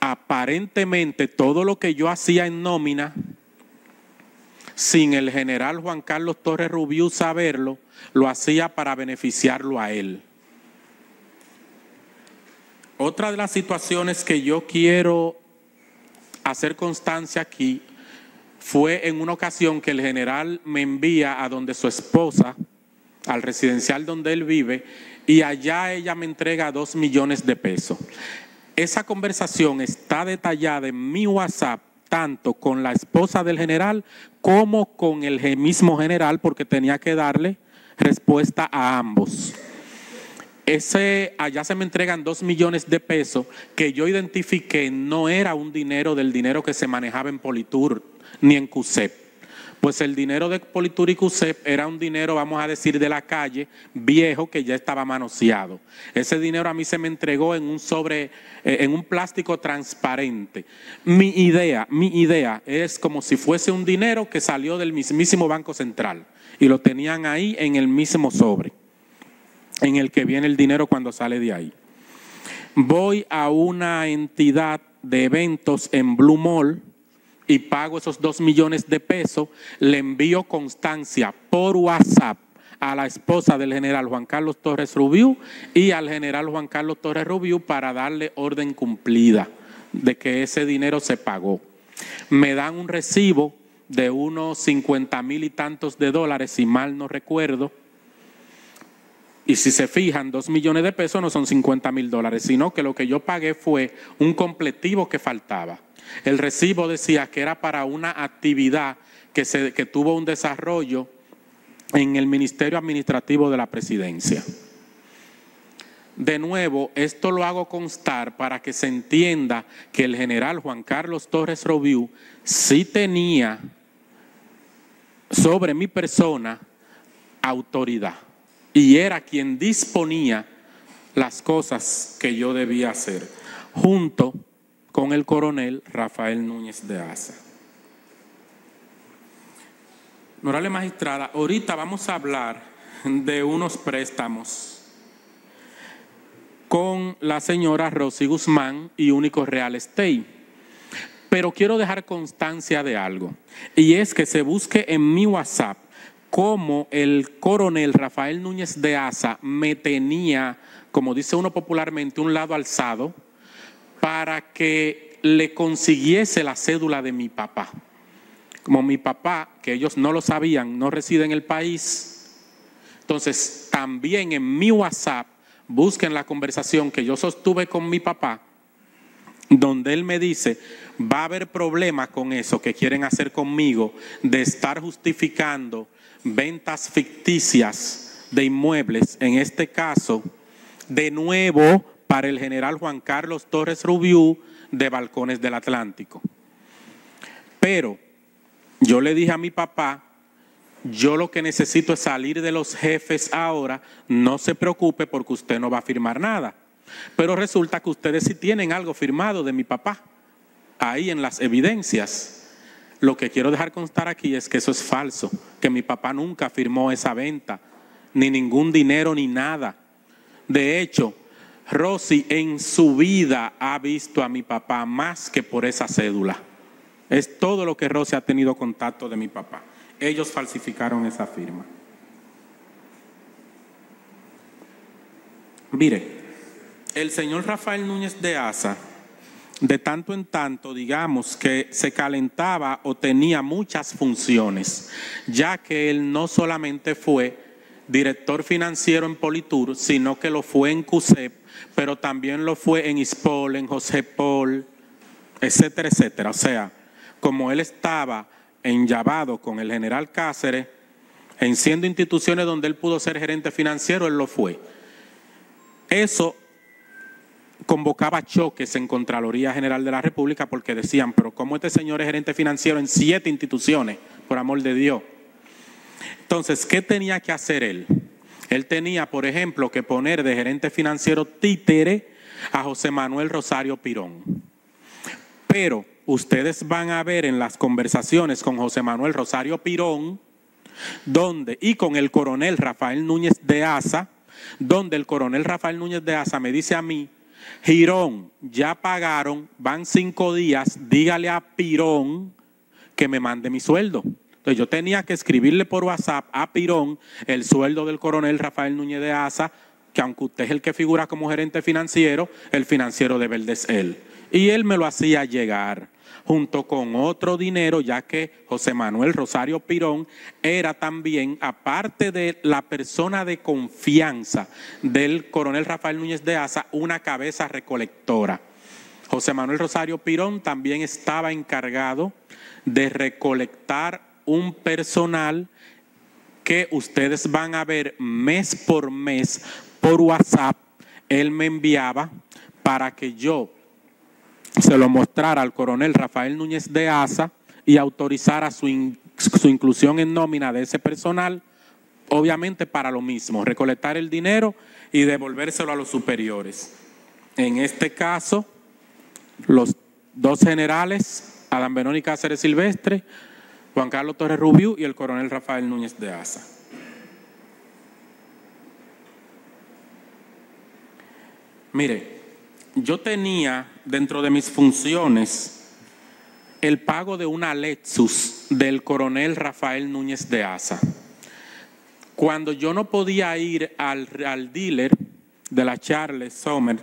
aparentemente todo lo que yo hacía en nómina, sin el general Juan Carlos Torres Rubiú saberlo, lo hacía para beneficiarlo a él. Otra de las situaciones que yo quiero hacer constancia aquí fue en una ocasión que el general me envía a donde su esposa, al residencial donde él vive, y allá ella me entrega dos millones de pesos. Esa conversación está detallada en mi WhatsApp, tanto con la esposa del general como con el mismo general, porque tenía que darle respuesta a ambos. Ese, allá se me entregan dos millones de pesos que yo identifiqué no era un dinero del dinero que se manejaba en Politur ni en CUSEP. Pues el dinero de Politur y CUSEP era un dinero, vamos a decir, de la calle, viejo, que ya estaba manoseado. Ese dinero a mí se me entregó en un sobre, eh, en un plástico transparente. Mi idea, mi idea es como si fuese un dinero que salió del mismísimo Banco Central y lo tenían ahí en el mismo sobre, en el que viene el dinero cuando sale de ahí. Voy a una entidad de eventos en Blue Mall, y pago esos dos millones de pesos, le envío constancia por WhatsApp a la esposa del general Juan Carlos Torres Rubiú y al general Juan Carlos Torres Rubiú para darle orden cumplida de que ese dinero se pagó. Me dan un recibo de unos 50 mil y tantos de dólares, si mal no recuerdo. Y si se fijan, dos millones de pesos no son 50 mil dólares, sino que lo que yo pagué fue un completivo que faltaba. El recibo decía que era para una actividad que, se, que tuvo un desarrollo en el Ministerio Administrativo de la Presidencia. De nuevo, esto lo hago constar para que se entienda que el general Juan Carlos Torres Robiú sí tenía sobre mi persona autoridad y era quien disponía las cosas que yo debía hacer, junto con el coronel Rafael Núñez de Asa. Morales magistrada, ahorita vamos a hablar de unos préstamos con la señora Rosy Guzmán y Único Real Estate. Pero quiero dejar constancia de algo, y es que se busque en mi WhatsApp cómo el coronel Rafael Núñez de Asa me tenía, como dice uno popularmente, un lado alzado para que le consiguiese la cédula de mi papá. Como mi papá, que ellos no lo sabían, no reside en el país, entonces también en mi WhatsApp busquen la conversación que yo sostuve con mi papá, donde él me dice, va a haber problemas con eso que quieren hacer conmigo, de estar justificando ventas ficticias de inmuebles, en este caso, de nuevo para el general Juan Carlos Torres Rubiú de Balcones del Atlántico. Pero yo le dije a mi papá, yo lo que necesito es salir de los jefes ahora, no se preocupe porque usted no va a firmar nada. Pero resulta que ustedes sí tienen algo firmado de mi papá, ahí en las evidencias. Lo que quiero dejar constar aquí es que eso es falso, que mi papá nunca firmó esa venta, ni ningún dinero ni nada. De hecho, Rosy en su vida ha visto a mi papá más que por esa cédula. Es todo lo que Rosy ha tenido contacto de mi papá. Ellos falsificaron esa firma. Mire, el señor Rafael Núñez de Asa de tanto en tanto, digamos que se calentaba o tenía muchas funciones, ya que él no solamente fue director financiero en Politur, sino que lo fue en CUSEP, pero también lo fue en ISPOL, en José Paul, etcétera, etcétera. O sea, como él estaba en llamado con el general Cáceres, en siendo instituciones donde él pudo ser gerente financiero, él lo fue. Eso convocaba choques en Contraloría General de la República porque decían, pero ¿cómo este señor es gerente financiero en siete instituciones? Por amor de Dios. Entonces, ¿qué tenía que hacer él? Él tenía, por ejemplo, que poner de gerente financiero títere a José Manuel Rosario Pirón. Pero ustedes van a ver en las conversaciones con José Manuel Rosario Pirón, y con el coronel Rafael Núñez de Asa, donde el coronel Rafael Núñez de Asa me dice a mí Girón, ya pagaron, van cinco días, dígale a Pirón que me mande mi sueldo. Entonces yo tenía que escribirle por WhatsApp a Pirón el sueldo del coronel Rafael Núñez de Asa, que aunque usted es el que figura como gerente financiero, el financiero de Verde es él. Y él me lo hacía llegar junto con otro dinero, ya que José Manuel Rosario Pirón era también, aparte de la persona de confianza del coronel Rafael Núñez de Asa, una cabeza recolectora. José Manuel Rosario Pirón también estaba encargado de recolectar un personal que ustedes van a ver mes por mes por WhatsApp. Él me enviaba para que yo se lo mostrara al coronel Rafael Núñez de Asa y autorizara su, su inclusión en nómina de ese personal, obviamente para lo mismo, recolectar el dinero y devolvérselo a los superiores. En este caso, los dos generales, Adán Benoni Cáceres Silvestre, Juan Carlos Torres Rubiú y el coronel Rafael Núñez de Asa. Mire, yo tenía dentro de mis funciones el pago de una Lexus del coronel Rafael Núñez de Asa. Cuando yo no podía ir al, al dealer de la Charles Sommer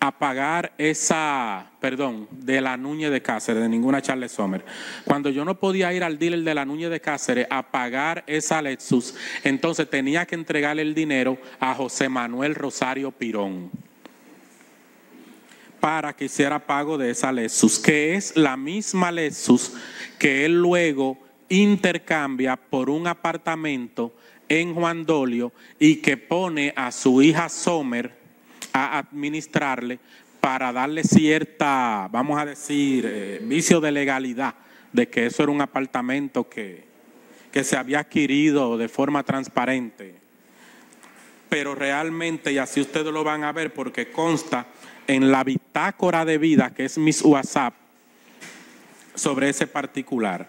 a pagar esa, perdón, de la Núñez de Cáceres, de ninguna Charles Sommer. Cuando yo no podía ir al dealer de la Núñez de Cáceres a pagar esa Lexus, entonces tenía que entregarle el dinero a José Manuel Rosario Pirón para que hiciera pago de esa Lexus, que es la misma Lexus que él luego intercambia por un apartamento en Juan Dolio y que pone a su hija Sommer a administrarle para darle cierta, vamos a decir, eh, vicio de legalidad de que eso era un apartamento que, que se había adquirido de forma transparente. Pero realmente, y así ustedes lo van a ver porque consta en la bitácora de vida, que es mis WhatsApp, sobre ese particular.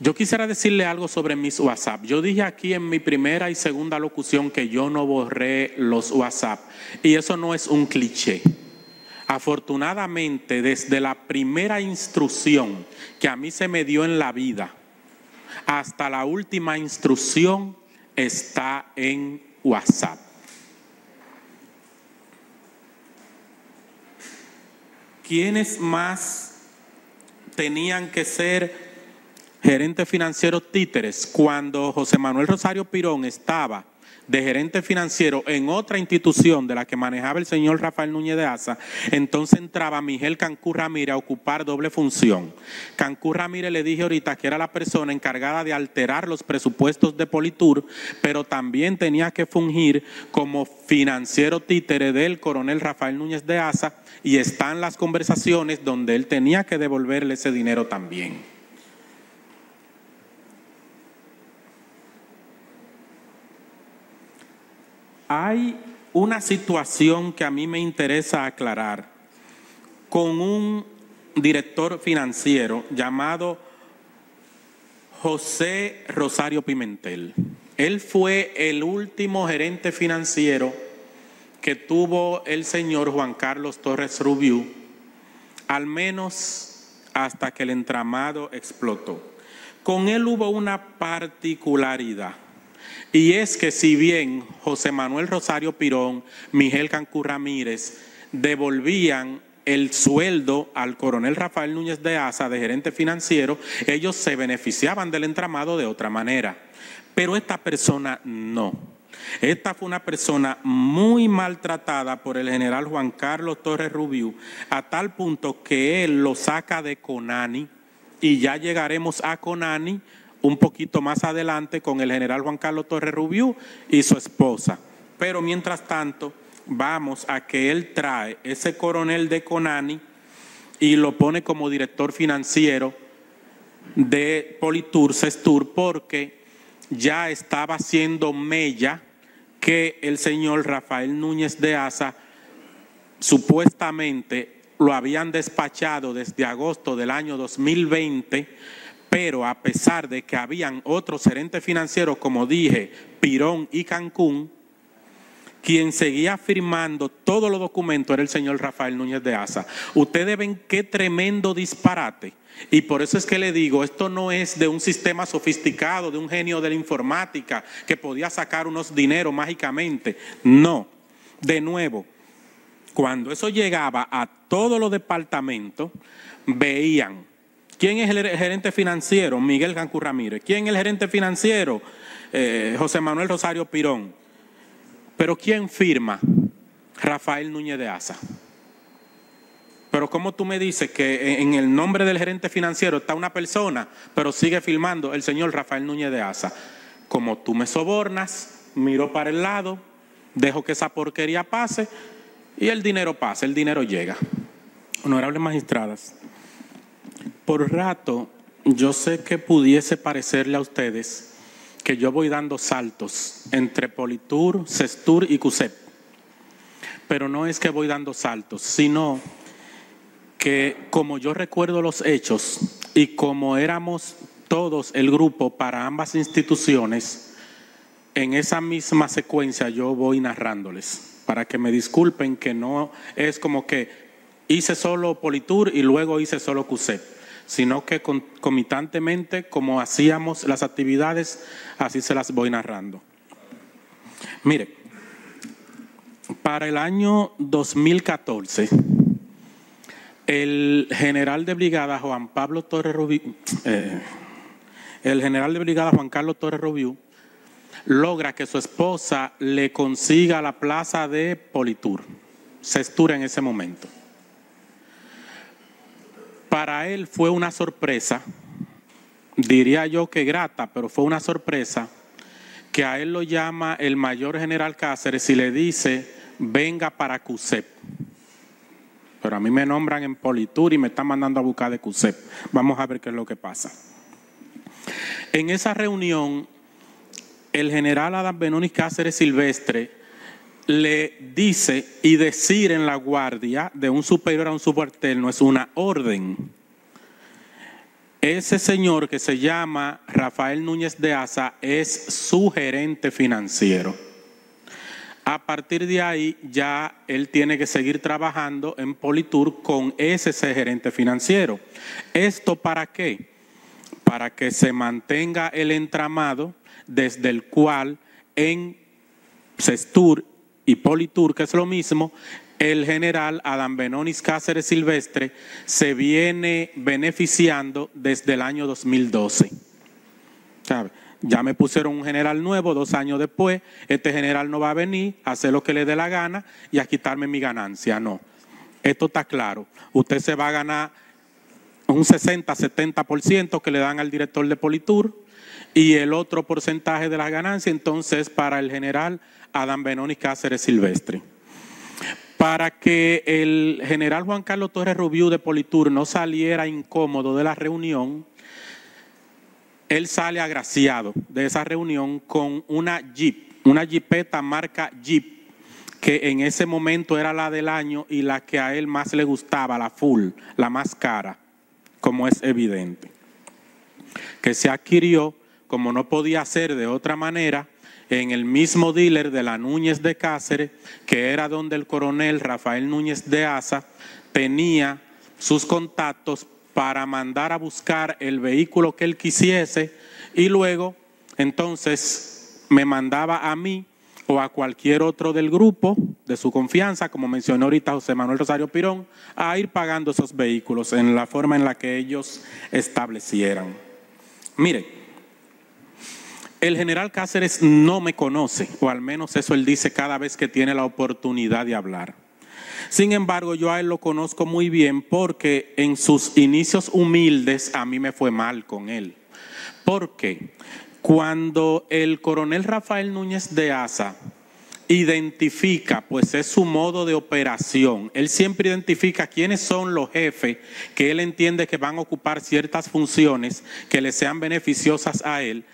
Yo quisiera decirle algo sobre mis WhatsApp. Yo dije aquí en mi primera y segunda locución que yo no borré los WhatsApp. Y eso no es un cliché. Afortunadamente, desde la primera instrucción que a mí se me dio en la vida hasta la última instrucción está en WhatsApp. ¿Quiénes más tenían que ser gerentes financieros títeres cuando José Manuel Rosario Pirón estaba de gerente financiero en otra institución de la que manejaba el señor Rafael Núñez de Asa, entonces entraba Miguel Cancú Ramírez a ocupar doble función. Cancú Ramírez le dije ahorita que era la persona encargada de alterar los presupuestos de Politur, pero también tenía que fungir como financiero títere del coronel Rafael Núñez de Asa y están las conversaciones donde él tenía que devolverle ese dinero también. Hay una situación que a mí me interesa aclarar con un director financiero llamado José Rosario Pimentel. Él fue el último gerente financiero que tuvo el señor Juan Carlos Torres Rubiú, al menos hasta que el entramado explotó. Con él hubo una particularidad y es que si bien José Manuel Rosario Pirón, Miguel Cancú Ramírez devolvían el sueldo al coronel Rafael Núñez de Asa, de gerente financiero, ellos se beneficiaban del entramado de otra manera. Pero esta persona no. Esta fue una persona muy maltratada por el general Juan Carlos Torres Rubiú, a tal punto que él lo saca de Conani, y ya llegaremos a Conani un poquito más adelante con el general Juan Carlos Torres Rubiú y su esposa. Pero mientras tanto, vamos a que él trae ese coronel de Conani y lo pone como director financiero de Politur, Sestur, porque ya estaba haciendo mella que el señor Rafael Núñez de Asa supuestamente lo habían despachado desde agosto del año 2020 pero a pesar de que habían otros gerentes financieros, como dije, Pirón y Cancún, quien seguía firmando todos los documentos era el señor Rafael Núñez de Asa. Ustedes ven qué tremendo disparate. Y por eso es que le digo, esto no es de un sistema sofisticado, de un genio de la informática que podía sacar unos dineros mágicamente. No, de nuevo, cuando eso llegaba a todos los departamentos, veían ¿Quién es el gerente financiero? Miguel Cancú Ramírez. ¿Quién es el gerente financiero? Eh, José Manuel Rosario Pirón. Pero ¿quién firma? Rafael Núñez de Asa. Pero ¿cómo tú me dices que en el nombre del gerente financiero está una persona, pero sigue firmando el señor Rafael Núñez de Asa? Como tú me sobornas, miro para el lado, dejo que esa porquería pase y el dinero pasa, el dinero llega. Honorables magistradas, por rato, yo sé que pudiese parecerle a ustedes que yo voy dando saltos entre Politur, Cestur y CUSEP. Pero no es que voy dando saltos, sino que como yo recuerdo los hechos y como éramos todos el grupo para ambas instituciones, en esa misma secuencia yo voy narrándoles, para que me disculpen que no es como que hice solo Politur y luego hice solo CUSEP sino que concomitantemente, como hacíamos las actividades, así se las voy narrando. Mire, para el año 2014, el general de brigada Juan Pablo Torres Rubio, eh, el general de brigada Juan Carlos Torres Rubio, logra que su esposa le consiga la plaza de Politur, Sestura en ese momento para él fue una sorpresa, diría yo que grata, pero fue una sorpresa, que a él lo llama el mayor general Cáceres y le dice, venga para CUSEP. Pero a mí me nombran en Politur y me están mandando a buscar de CUSEP. Vamos a ver qué es lo que pasa. En esa reunión, el general Adam Benoni Cáceres Silvestre le dice y decir en la guardia de un superior a un subalterno es una orden. Ese señor que se llama Rafael Núñez de Asa es su gerente financiero. A partir de ahí ya él tiene que seguir trabajando en Politur con ese gerente financiero. ¿Esto para qué? Para que se mantenga el entramado desde el cual en Sestur y Politur, que es lo mismo, el general Adam Benonis Cáceres Silvestre se viene beneficiando desde el año 2012. Ya me pusieron un general nuevo dos años después, este general no va a venir a hacer lo que le dé la gana y a quitarme mi ganancia, no. Esto está claro. Usted se va a ganar un 60-70% que le dan al director de Politur y el otro porcentaje de la ganancia entonces para el general Adam Benonis Cáceres Silvestre para que el general Juan Carlos Torres Rubiú de Politur no saliera incómodo de la reunión, él sale agraciado de esa reunión con una Jeep, una Jeepeta marca Jeep, que en ese momento era la del año y la que a él más le gustaba, la full, la más cara, como es evidente, que se adquirió, como no podía ser de otra manera, en el mismo dealer de la Núñez de Cáceres, que era donde el coronel Rafael Núñez de Asa tenía sus contactos para mandar a buscar el vehículo que él quisiese y luego entonces me mandaba a mí o a cualquier otro del grupo de su confianza, como mencionó ahorita José Manuel Rosario Pirón, a ir pagando esos vehículos en la forma en la que ellos establecieran. Mire, el general Cáceres no me conoce, o al menos eso él dice cada vez que tiene la oportunidad de hablar. Sin embargo, yo a él lo conozco muy bien porque en sus inicios humildes a mí me fue mal con él. Porque cuando el coronel Rafael Núñez de Asa identifica, pues es su modo de operación. Él siempre identifica quiénes son los jefes que él entiende que van a ocupar ciertas funciones que le sean beneficiosas a él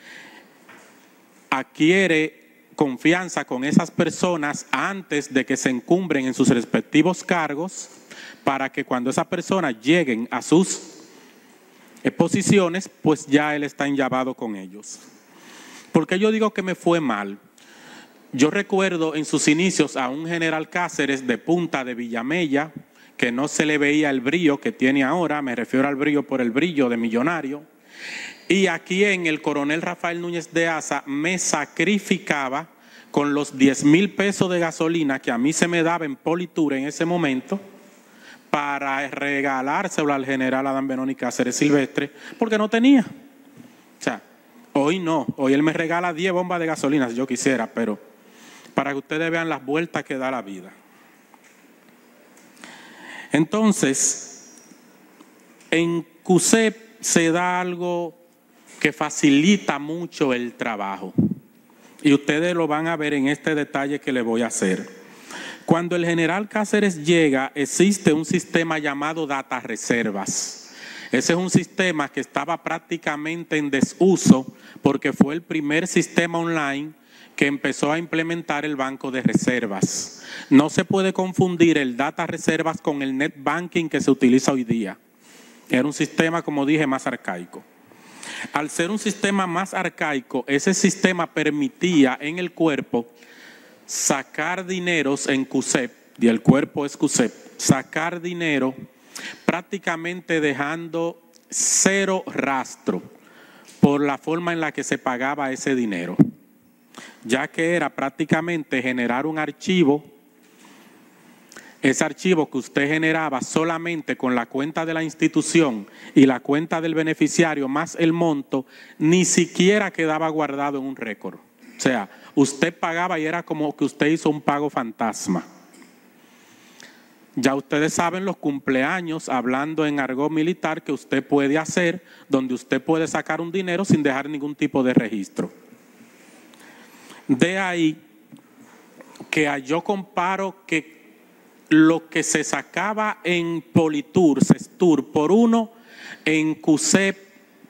adquiere confianza con esas personas antes de que se encumbren en sus respectivos cargos para que cuando esas personas lleguen a sus posiciones, pues ya él está enllavado con ellos. Porque yo digo que me fue mal. Yo recuerdo en sus inicios a un general Cáceres de Punta de Villamella, que no se le veía el brillo que tiene ahora, me refiero al brillo por el brillo de millonario, y aquí en el coronel Rafael Núñez de Asa me sacrificaba con los 10 mil pesos de gasolina que a mí se me daba en Politura en ese momento para regalárselo al general Adán Benoni Cáceres Silvestre, porque no tenía. O sea, hoy no, hoy él me regala 10 bombas de gasolina si yo quisiera, pero para que ustedes vean las vueltas que da la vida. Entonces, en CUSEP se da algo que facilita mucho el trabajo. Y ustedes lo van a ver en este detalle que le voy a hacer. Cuando el general Cáceres llega, existe un sistema llamado data reservas. Ese es un sistema que estaba prácticamente en desuso porque fue el primer sistema online que empezó a implementar el banco de reservas. No se puede confundir el data reservas con el net banking que se utiliza hoy día. Era un sistema, como dije, más arcaico. Al ser un sistema más arcaico, ese sistema permitía en el cuerpo sacar dineros en CUSEP, y el cuerpo es CUSEP, sacar dinero prácticamente dejando cero rastro por la forma en la que se pagaba ese dinero, ya que era prácticamente generar un archivo ese archivo que usted generaba solamente con la cuenta de la institución y la cuenta del beneficiario más el monto, ni siquiera quedaba guardado en un récord. O sea, usted pagaba y era como que usted hizo un pago fantasma. Ya ustedes saben los cumpleaños, hablando en argot militar, que usted puede hacer, donde usted puede sacar un dinero sin dejar ningún tipo de registro. De ahí que yo comparo que lo que se sacaba en Politur, Sestur, por uno, en CUSEP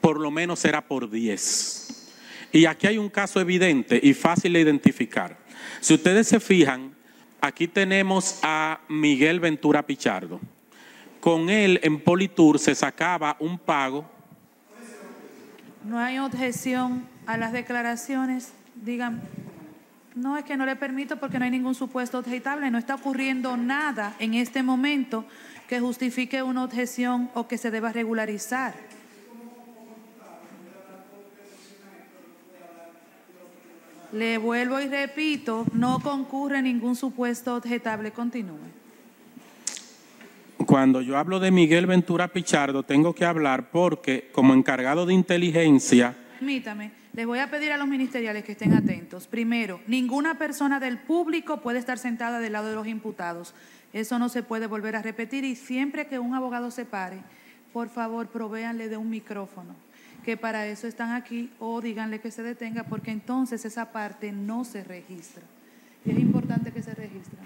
por lo menos era por diez. Y aquí hay un caso evidente y fácil de identificar. Si ustedes se fijan, aquí tenemos a Miguel Ventura Pichardo. Con él en Politur se sacaba un pago. No hay objeción a las declaraciones, digan. No, es que no le permito porque no hay ningún supuesto objetable, no está ocurriendo nada en este momento que justifique una objeción o que se deba regularizar. Le vuelvo y repito, no concurre ningún supuesto objetable. Continúe. Cuando yo hablo de Miguel Ventura Pichardo, tengo que hablar porque como encargado de inteligencia... Permítame, les voy a pedir a los ministeriales que estén atentos. Primero, ninguna persona del público puede estar sentada del lado de los imputados. Eso no se puede volver a repetir y siempre que un abogado se pare, por favor, provéanle de un micrófono que para eso están aquí o díganle que se detenga porque entonces esa parte no se registra. Y es importante que se registre.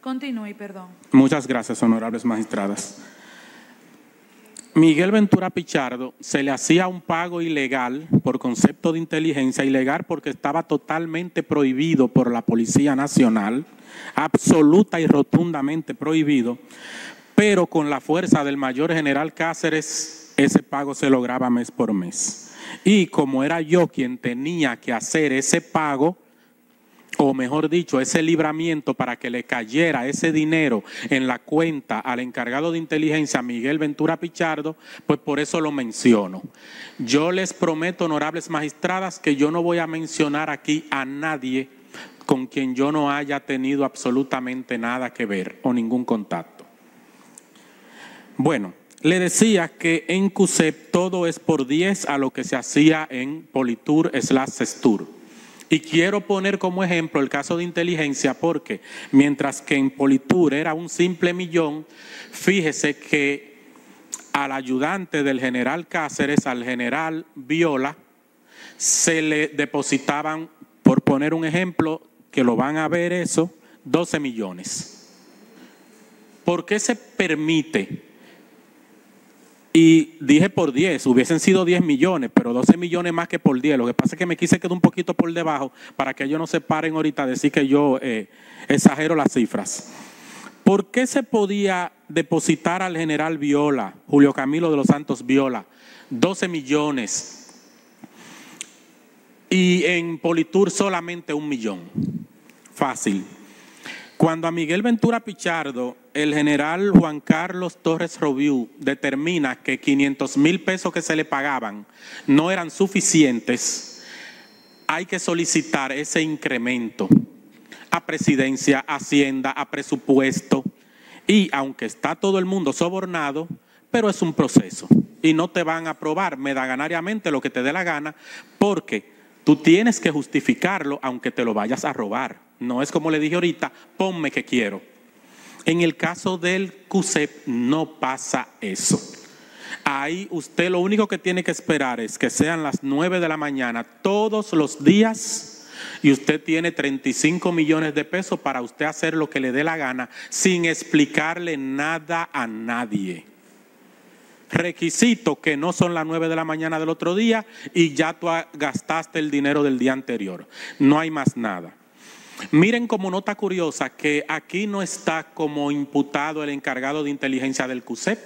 Continúe, perdón. Muchas gracias, honorables magistradas. Miguel Ventura Pichardo se le hacía un pago ilegal por concepto de inteligencia, ilegal porque estaba totalmente prohibido por la Policía Nacional, absoluta y rotundamente prohibido, pero con la fuerza del mayor general Cáceres, ese pago se lograba mes por mes. Y como era yo quien tenía que hacer ese pago, o mejor dicho, ese libramiento para que le cayera ese dinero en la cuenta al encargado de inteligencia Miguel Ventura Pichardo, pues por eso lo menciono. Yo les prometo, honorables magistradas, que yo no voy a mencionar aquí a nadie con quien yo no haya tenido absolutamente nada que ver o ningún contacto. Bueno, le decía que en CUSEP todo es por 10 a lo que se hacía en Politur slash. Y quiero poner como ejemplo el caso de inteligencia porque mientras que en Politur era un simple millón, fíjese que al ayudante del general Cáceres, al general Viola, se le depositaban, por poner un ejemplo, que lo van a ver eso, 12 millones. ¿Por qué se permite y dije por 10, hubiesen sido 10 millones, pero 12 millones más que por 10. Lo que pasa es que me quise quedar un poquito por debajo para que ellos no se paren ahorita a decir que yo eh, exagero las cifras. ¿Por qué se podía depositar al general Viola, Julio Camilo de los Santos Viola, 12 millones y en Politur solamente un millón? Fácil. Cuando a Miguel Ventura Pichardo, el general Juan Carlos Torres Robiú determina que 500 mil pesos que se le pagaban no eran suficientes, hay que solicitar ese incremento a presidencia, hacienda, a presupuesto. Y aunque está todo el mundo sobornado, pero es un proceso. Y no te van a aprobar medaganariamente lo que te dé la gana, porque tú tienes que justificarlo aunque te lo vayas a robar. No es como le dije ahorita, ponme que quiero. En el caso del CUSEP no pasa eso. Ahí usted lo único que tiene que esperar es que sean las 9 de la mañana todos los días y usted tiene 35 millones de pesos para usted hacer lo que le dé la gana sin explicarle nada a nadie. Requisito que no son las 9 de la mañana del otro día y ya tú gastaste el dinero del día anterior. No hay más nada. Miren como nota curiosa que aquí no está como imputado el encargado de inteligencia del CUSEP,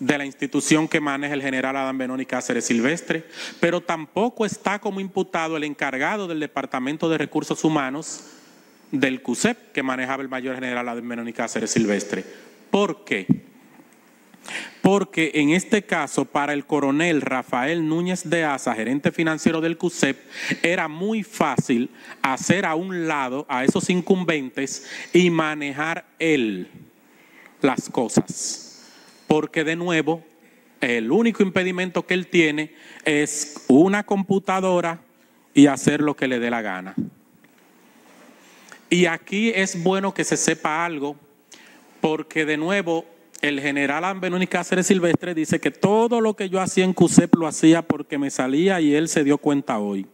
de la institución que maneja el general Adán Benoni Cáceres Silvestre, pero tampoco está como imputado el encargado del Departamento de Recursos Humanos del CUSEP, que manejaba el mayor general Adán Benoni Cáceres Silvestre. ¿Por qué? Porque en este caso para el coronel Rafael Núñez de Asa, gerente financiero del CUSEP, era muy fácil hacer a un lado a esos incumbentes y manejar él las cosas. Porque de nuevo, el único impedimento que él tiene es una computadora y hacer lo que le dé la gana. Y aquí es bueno que se sepa algo, porque de nuevo el general Ambenoni Cáceres Silvestre dice que todo lo que yo hacía en CUSEP lo hacía porque me salía y él se dio cuenta hoy.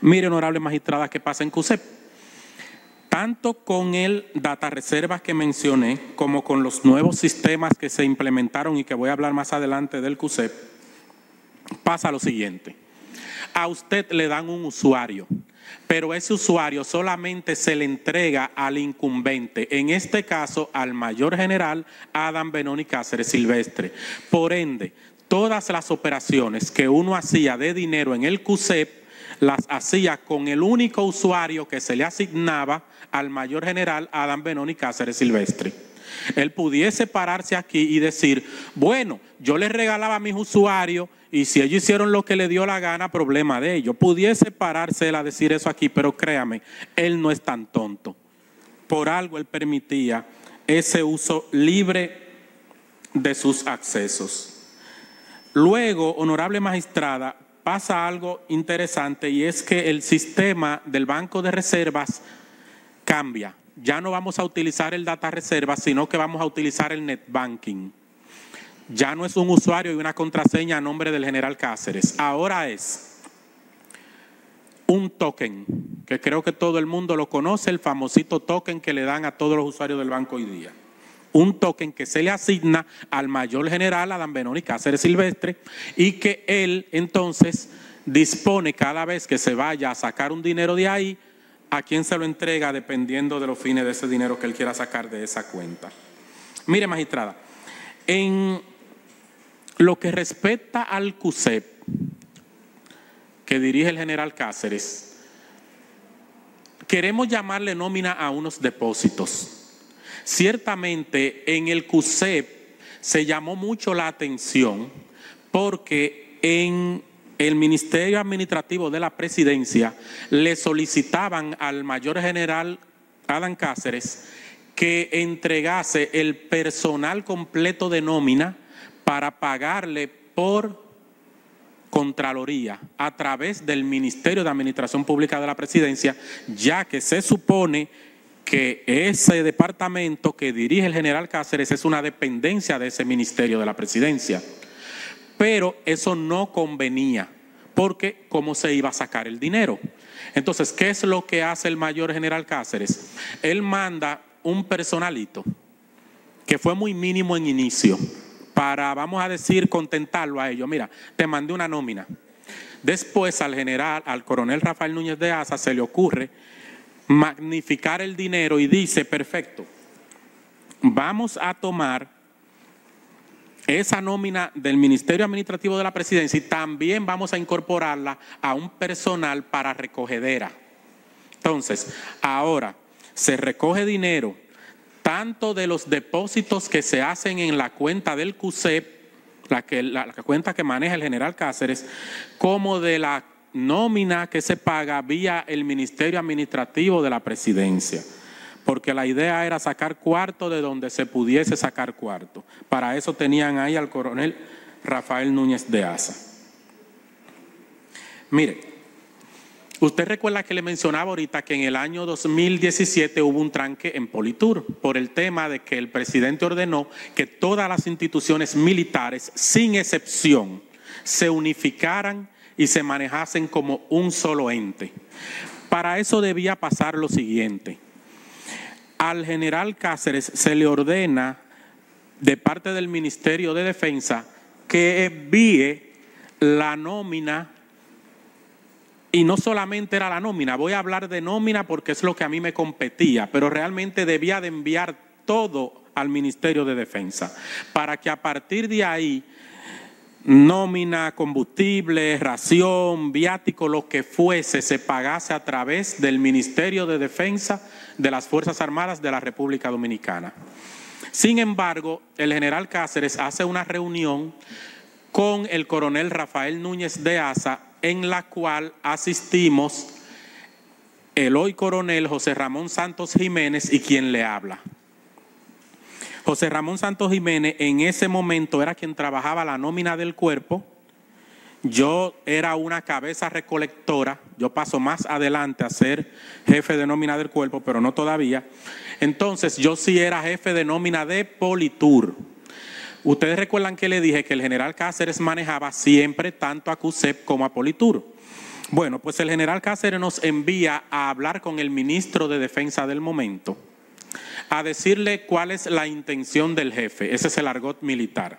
Mire, honorable magistrada, qué pasa en CUSEP. Tanto con el data reservas que mencioné, como con los nuevos sistemas que se implementaron y que voy a hablar más adelante del CUSEP, pasa lo siguiente. A usted le dan un usuario pero ese usuario solamente se le entrega al incumbente, en este caso al mayor general Adam Benoni Cáceres Silvestre. Por ende, todas las operaciones que uno hacía de dinero en el CUSEP, las hacía con el único usuario que se le asignaba al mayor general Adam Benoni Cáceres Silvestre. Él pudiese pararse aquí y decir, bueno, yo les regalaba a mis usuarios y si ellos hicieron lo que le dio la gana, problema de ellos. Pudiese pararse él a decir eso aquí, pero créame, él no es tan tonto. Por algo él permitía ese uso libre de sus accesos. Luego, honorable magistrada, pasa algo interesante y es que el sistema del Banco de Reservas cambia. Ya no vamos a utilizar el data reserva, sino que vamos a utilizar el net banking. Ya no es un usuario y una contraseña a nombre del general Cáceres. Ahora es un token, que creo que todo el mundo lo conoce, el famosito token que le dan a todos los usuarios del banco hoy día un token que se le asigna al mayor general Adán Benoni Cáceres Silvestre y que él entonces dispone cada vez que se vaya a sacar un dinero de ahí, a quién se lo entrega dependiendo de los fines de ese dinero que él quiera sacar de esa cuenta. Mire, magistrada, en lo que respecta al CUSEP que dirige el general Cáceres, queremos llamarle nómina a unos depósitos. Ciertamente en el CUSEP se llamó mucho la atención porque en el Ministerio Administrativo de la Presidencia le solicitaban al mayor general Adán Cáceres que entregase el personal completo de nómina para pagarle por Contraloría a través del Ministerio de Administración Pública de la Presidencia, ya que se supone que ese departamento que dirige el general Cáceres es una dependencia de ese ministerio de la presidencia. Pero eso no convenía, porque ¿cómo se iba a sacar el dinero? Entonces, ¿qué es lo que hace el mayor general Cáceres? Él manda un personalito que fue muy mínimo en inicio para, vamos a decir, contentarlo a ellos. Mira, te mandé una nómina. Después al general, al coronel Rafael Núñez de Asa se le ocurre magnificar el dinero y dice, perfecto, vamos a tomar esa nómina del Ministerio Administrativo de la Presidencia y también vamos a incorporarla a un personal para recogedera. Entonces, ahora se recoge dinero tanto de los depósitos que se hacen en la cuenta del CUSEP, la, que, la cuenta que maneja el general Cáceres, como de la nómina que se paga vía el Ministerio Administrativo de la Presidencia, porque la idea era sacar cuarto de donde se pudiese sacar cuarto. Para eso tenían ahí al coronel Rafael Núñez de Asa. Mire, usted recuerda que le mencionaba ahorita que en el año 2017 hubo un tranque en Politur por el tema de que el presidente ordenó que todas las instituciones militares, sin excepción, se unificaran y se manejasen como un solo ente. Para eso debía pasar lo siguiente. Al general Cáceres se le ordena de parte del Ministerio de Defensa que envíe la nómina y no solamente era la nómina, voy a hablar de nómina porque es lo que a mí me competía, pero realmente debía de enviar todo al Ministerio de Defensa, para que a partir de ahí nómina, combustible, ración, viático, lo que fuese, se pagase a través del Ministerio de Defensa de las Fuerzas Armadas de la República Dominicana. Sin embargo, el general Cáceres hace una reunión con el coronel Rafael Núñez de Asa, en la cual asistimos el hoy coronel José Ramón Santos Jiménez y quien le habla. José Ramón Santos Jiménez en ese momento era quien trabajaba la nómina del cuerpo. Yo era una cabeza recolectora, yo paso más adelante a ser jefe de nómina del cuerpo, pero no todavía. Entonces yo sí era jefe de nómina de Politur. Ustedes recuerdan que le dije que el general Cáceres manejaba siempre tanto a CUSEP como a Politur. Bueno, pues el general Cáceres nos envía a hablar con el ministro de Defensa del momento a decirle cuál es la intención del jefe, ese es el argot militar.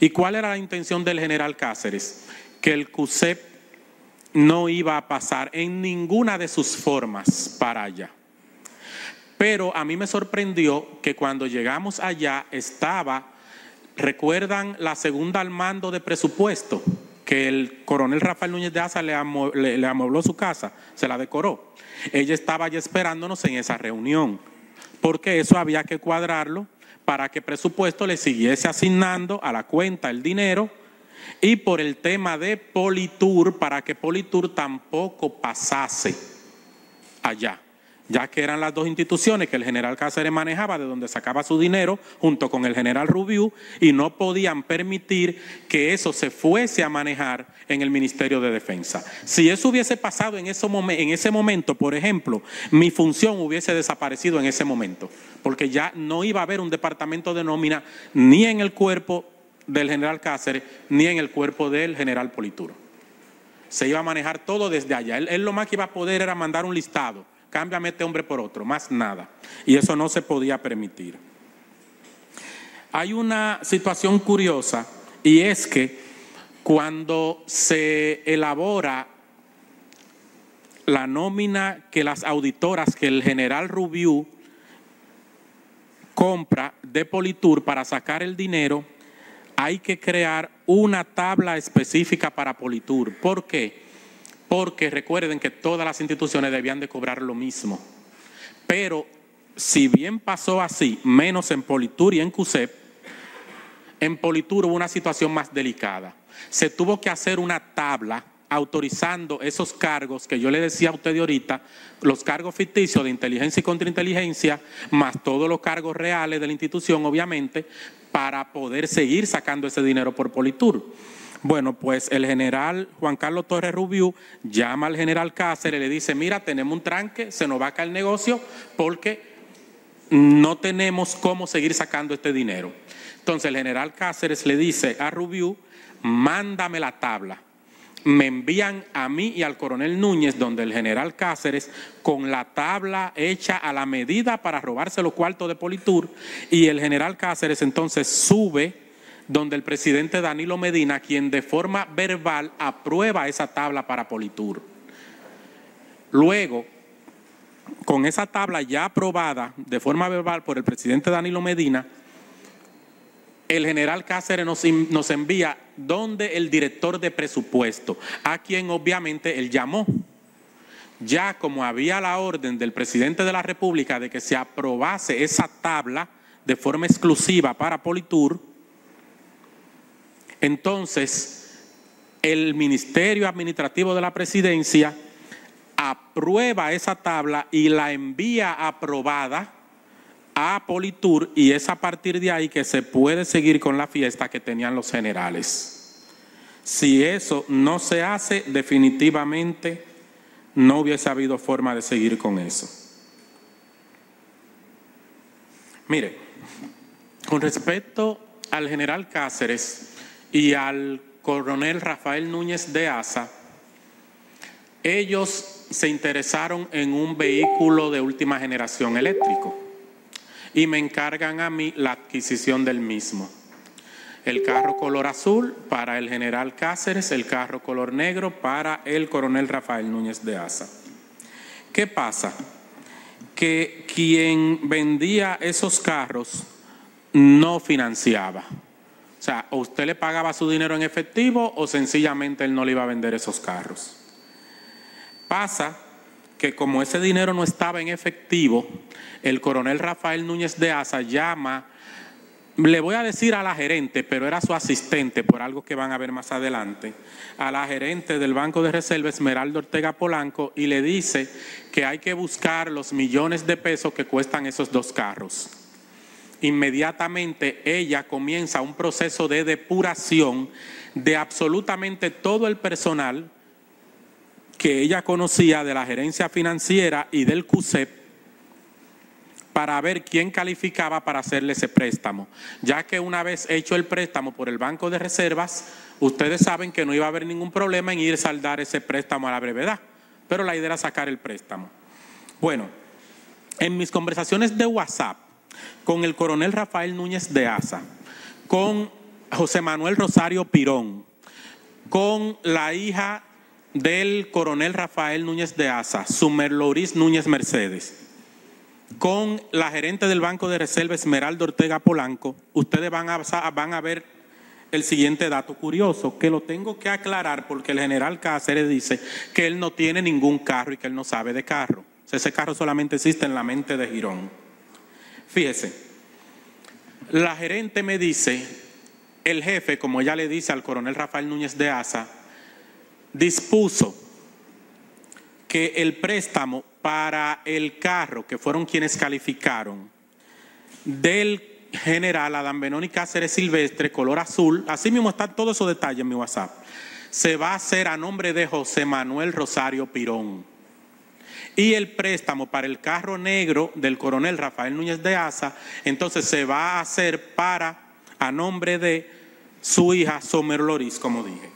¿Y cuál era la intención del general Cáceres? Que el CUSEP no iba a pasar en ninguna de sus formas para allá. Pero a mí me sorprendió que cuando llegamos allá estaba ¿Recuerdan la segunda al mando de presupuesto? Que el coronel Rafael Núñez de Asa le, le amobló su casa, se la decoró. Ella estaba ya esperándonos en esa reunión, porque eso había que cuadrarlo para que presupuesto le siguiese asignando a la cuenta el dinero y por el tema de Politur, para que Politur tampoco pasase allá ya que eran las dos instituciones que el general Cáceres manejaba, de donde sacaba su dinero, junto con el general Rubiú, y no podían permitir que eso se fuese a manejar en el Ministerio de Defensa. Si eso hubiese pasado en ese, en ese momento, por ejemplo, mi función hubiese desaparecido en ese momento, porque ya no iba a haber un departamento de nómina ni en el cuerpo del general Cáceres, ni en el cuerpo del general Polituro. Se iba a manejar todo desde allá. él lo más que iba a poder era mandar un listado cámbiame este hombre por otro, más nada. Y eso no se podía permitir. Hay una situación curiosa y es que cuando se elabora la nómina que las auditoras, que el general Rubiú compra de Politur para sacar el dinero, hay que crear una tabla específica para Politur. ¿Por qué? Porque recuerden que todas las instituciones debían de cobrar lo mismo. Pero si bien pasó así, menos en Politur y en CUSEP, en Politur hubo una situación más delicada. Se tuvo que hacer una tabla autorizando esos cargos que yo le decía a usted ahorita, los cargos ficticios de inteligencia y contrainteligencia, más todos los cargos reales de la institución, obviamente, para poder seguir sacando ese dinero por Politur. Bueno, pues el general Juan Carlos Torres Rubiú llama al general Cáceres y le dice, mira, tenemos un tranque, se nos va a caer el negocio porque no tenemos cómo seguir sacando este dinero. Entonces el general Cáceres le dice a Rubiú, mándame la tabla. Me envían a mí y al coronel Núñez, donde el general Cáceres, con la tabla hecha a la medida para robarse los cuartos de Politur, y el general Cáceres entonces sube donde el presidente Danilo Medina, quien de forma verbal aprueba esa tabla para Politur. Luego, con esa tabla ya aprobada de forma verbal por el presidente Danilo Medina, el general Cáceres nos, nos envía donde el director de presupuesto, a quien obviamente él llamó. Ya como había la orden del presidente de la República de que se aprobase esa tabla de forma exclusiva para Politur, entonces, el Ministerio Administrativo de la Presidencia aprueba esa tabla y la envía aprobada a Politur y es a partir de ahí que se puede seguir con la fiesta que tenían los generales. Si eso no se hace, definitivamente no hubiese habido forma de seguir con eso. Mire, con respecto al general Cáceres, y al coronel Rafael Núñez de Asa, ellos se interesaron en un vehículo de última generación eléctrico y me encargan a mí la adquisición del mismo. El carro color azul para el general Cáceres, el carro color negro para el coronel Rafael Núñez de Asa. ¿Qué pasa? Que quien vendía esos carros no financiaba. O sea, o usted le pagaba su dinero en efectivo o sencillamente él no le iba a vender esos carros. Pasa que como ese dinero no estaba en efectivo, el coronel Rafael Núñez de Asa llama, le voy a decir a la gerente, pero era su asistente por algo que van a ver más adelante, a la gerente del Banco de Reserva Esmeralda Ortega Polanco y le dice que hay que buscar los millones de pesos que cuestan esos dos carros inmediatamente ella comienza un proceso de depuración de absolutamente todo el personal que ella conocía de la gerencia financiera y del CUSEP para ver quién calificaba para hacerle ese préstamo. Ya que una vez hecho el préstamo por el Banco de Reservas, ustedes saben que no iba a haber ningún problema en ir a saldar ese préstamo a la brevedad, pero la idea era sacar el préstamo. Bueno, en mis conversaciones de WhatsApp, con el coronel Rafael Núñez de Asa, con José Manuel Rosario Pirón, con la hija del coronel Rafael Núñez de Asa, Sumerloris Núñez Mercedes. con la gerente del Banco de Reserva, Esmeralda Ortega Polanco, ustedes van a, van a ver el siguiente dato curioso, que lo tengo que aclarar porque el general Cáceres dice que él no tiene ningún carro y que él no sabe de carro. ese carro solamente existe en la mente de Girón. Fíjese, la gerente me dice, el jefe, como ella le dice al coronel Rafael Núñez de Asa, dispuso que el préstamo para el carro, que fueron quienes calificaron, del general Adán Benoni Cáceres Silvestre, color azul, así mismo están todos esos detalles en mi WhatsApp, se va a hacer a nombre de José Manuel Rosario Pirón. Y el préstamo para el carro negro del coronel Rafael Núñez de Asa, entonces se va a hacer para, a nombre de su hija Somer Loris, como dije.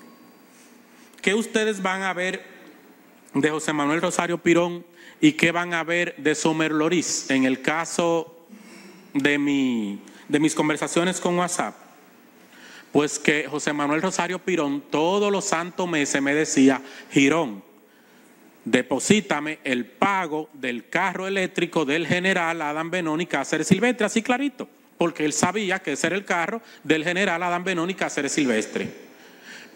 ¿Qué ustedes van a ver de José Manuel Rosario Pirón y qué van a ver de Somer Loris en el caso de, mi, de mis conversaciones con WhatsApp? Pues que José Manuel Rosario Pirón todos los santos meses me decía, Girón, deposítame el pago del carro eléctrico del general Adam Benoni Cáceres Silvestre, así clarito, porque él sabía que ese era el carro del general Adam Benoni Cáceres Silvestre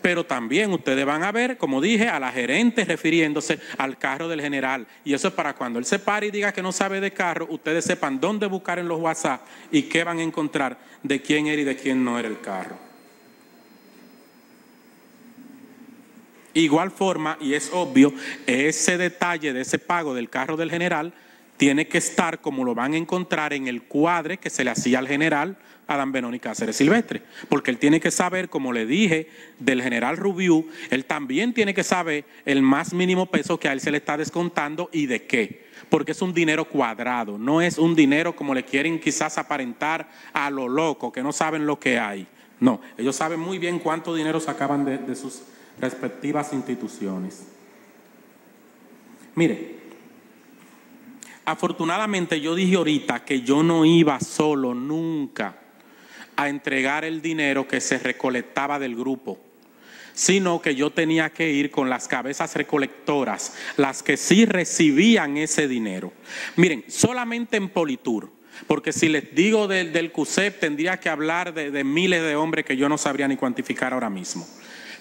pero también ustedes van a ver, como dije, a la gerente refiriéndose al carro del general. Y eso es para cuando él se pare y diga que no sabe de carro, ustedes sepan dónde buscar en los WhatsApp y qué van a encontrar de quién era y de quién no era el carro. Igual forma, y es obvio, ese detalle de ese pago del carro del general tiene que estar como lo van a encontrar en el cuadre que se le hacía al general Adán Benoni Cáceres Silvestre, porque él tiene que saber, como le dije, del general Rubiú, él también tiene que saber el más mínimo peso que a él se le está descontando y de qué, porque es un dinero cuadrado, no es un dinero como le quieren quizás aparentar a lo loco, que no saben lo que hay. No, ellos saben muy bien cuánto dinero sacaban de, de sus respectivas instituciones. Mire, afortunadamente yo dije ahorita que yo no iba solo nunca a entregar el dinero que se recolectaba del grupo, sino que yo tenía que ir con las cabezas recolectoras, las que sí recibían ese dinero. Miren, solamente en Politur, porque si les digo del, CUSEP tendría que hablar de miles de hombres que yo no sabría ni cuantificar ahora mismo.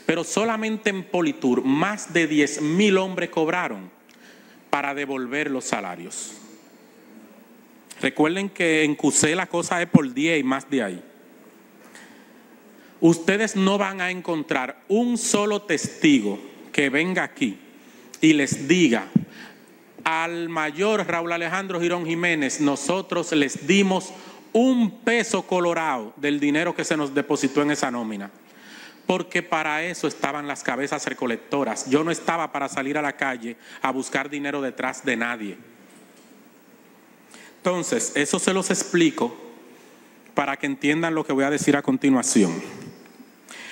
Pero solamente en Politur más de 10 mil hombres cobraron para devolver los salarios. Recuerden que en CUSE la cosa es por 10 y más de ahí ustedes no van a encontrar un solo testigo que venga aquí y les diga, al mayor Raúl Alejandro Girón Jiménez, nosotros les dimos un peso colorado del dinero que se nos depositó en esa nómina. Porque para eso estaban las cabezas recolectoras. Yo no estaba para salir a la calle a buscar dinero detrás de nadie. Entonces, eso se los explico para que entiendan lo que voy a decir a continuación.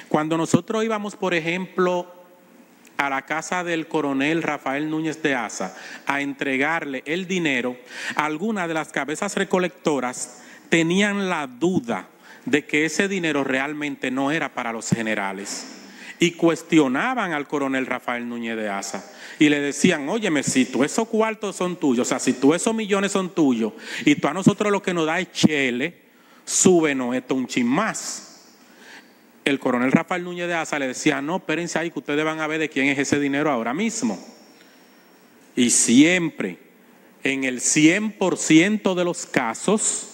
Cuando nosotros íbamos, por ejemplo, a la casa del coronel Rafael Núñez de Asa a entregarle el dinero, algunas de las cabezas recolectoras tenían la duda de que ese dinero realmente no era para los generales. Y cuestionaban al coronel Rafael Núñez de Asa y le decían, óyeme, si tú esos cuartos son tuyos, o sea, si tú esos millones son tuyos y tú a nosotros lo que nos da es chele, súbenos esto un chin más. El coronel Rafael Núñez de Asa le decía, no, espérense ahí que ustedes van a ver de quién es ese dinero ahora mismo. Y siempre, en el 100% de los casos,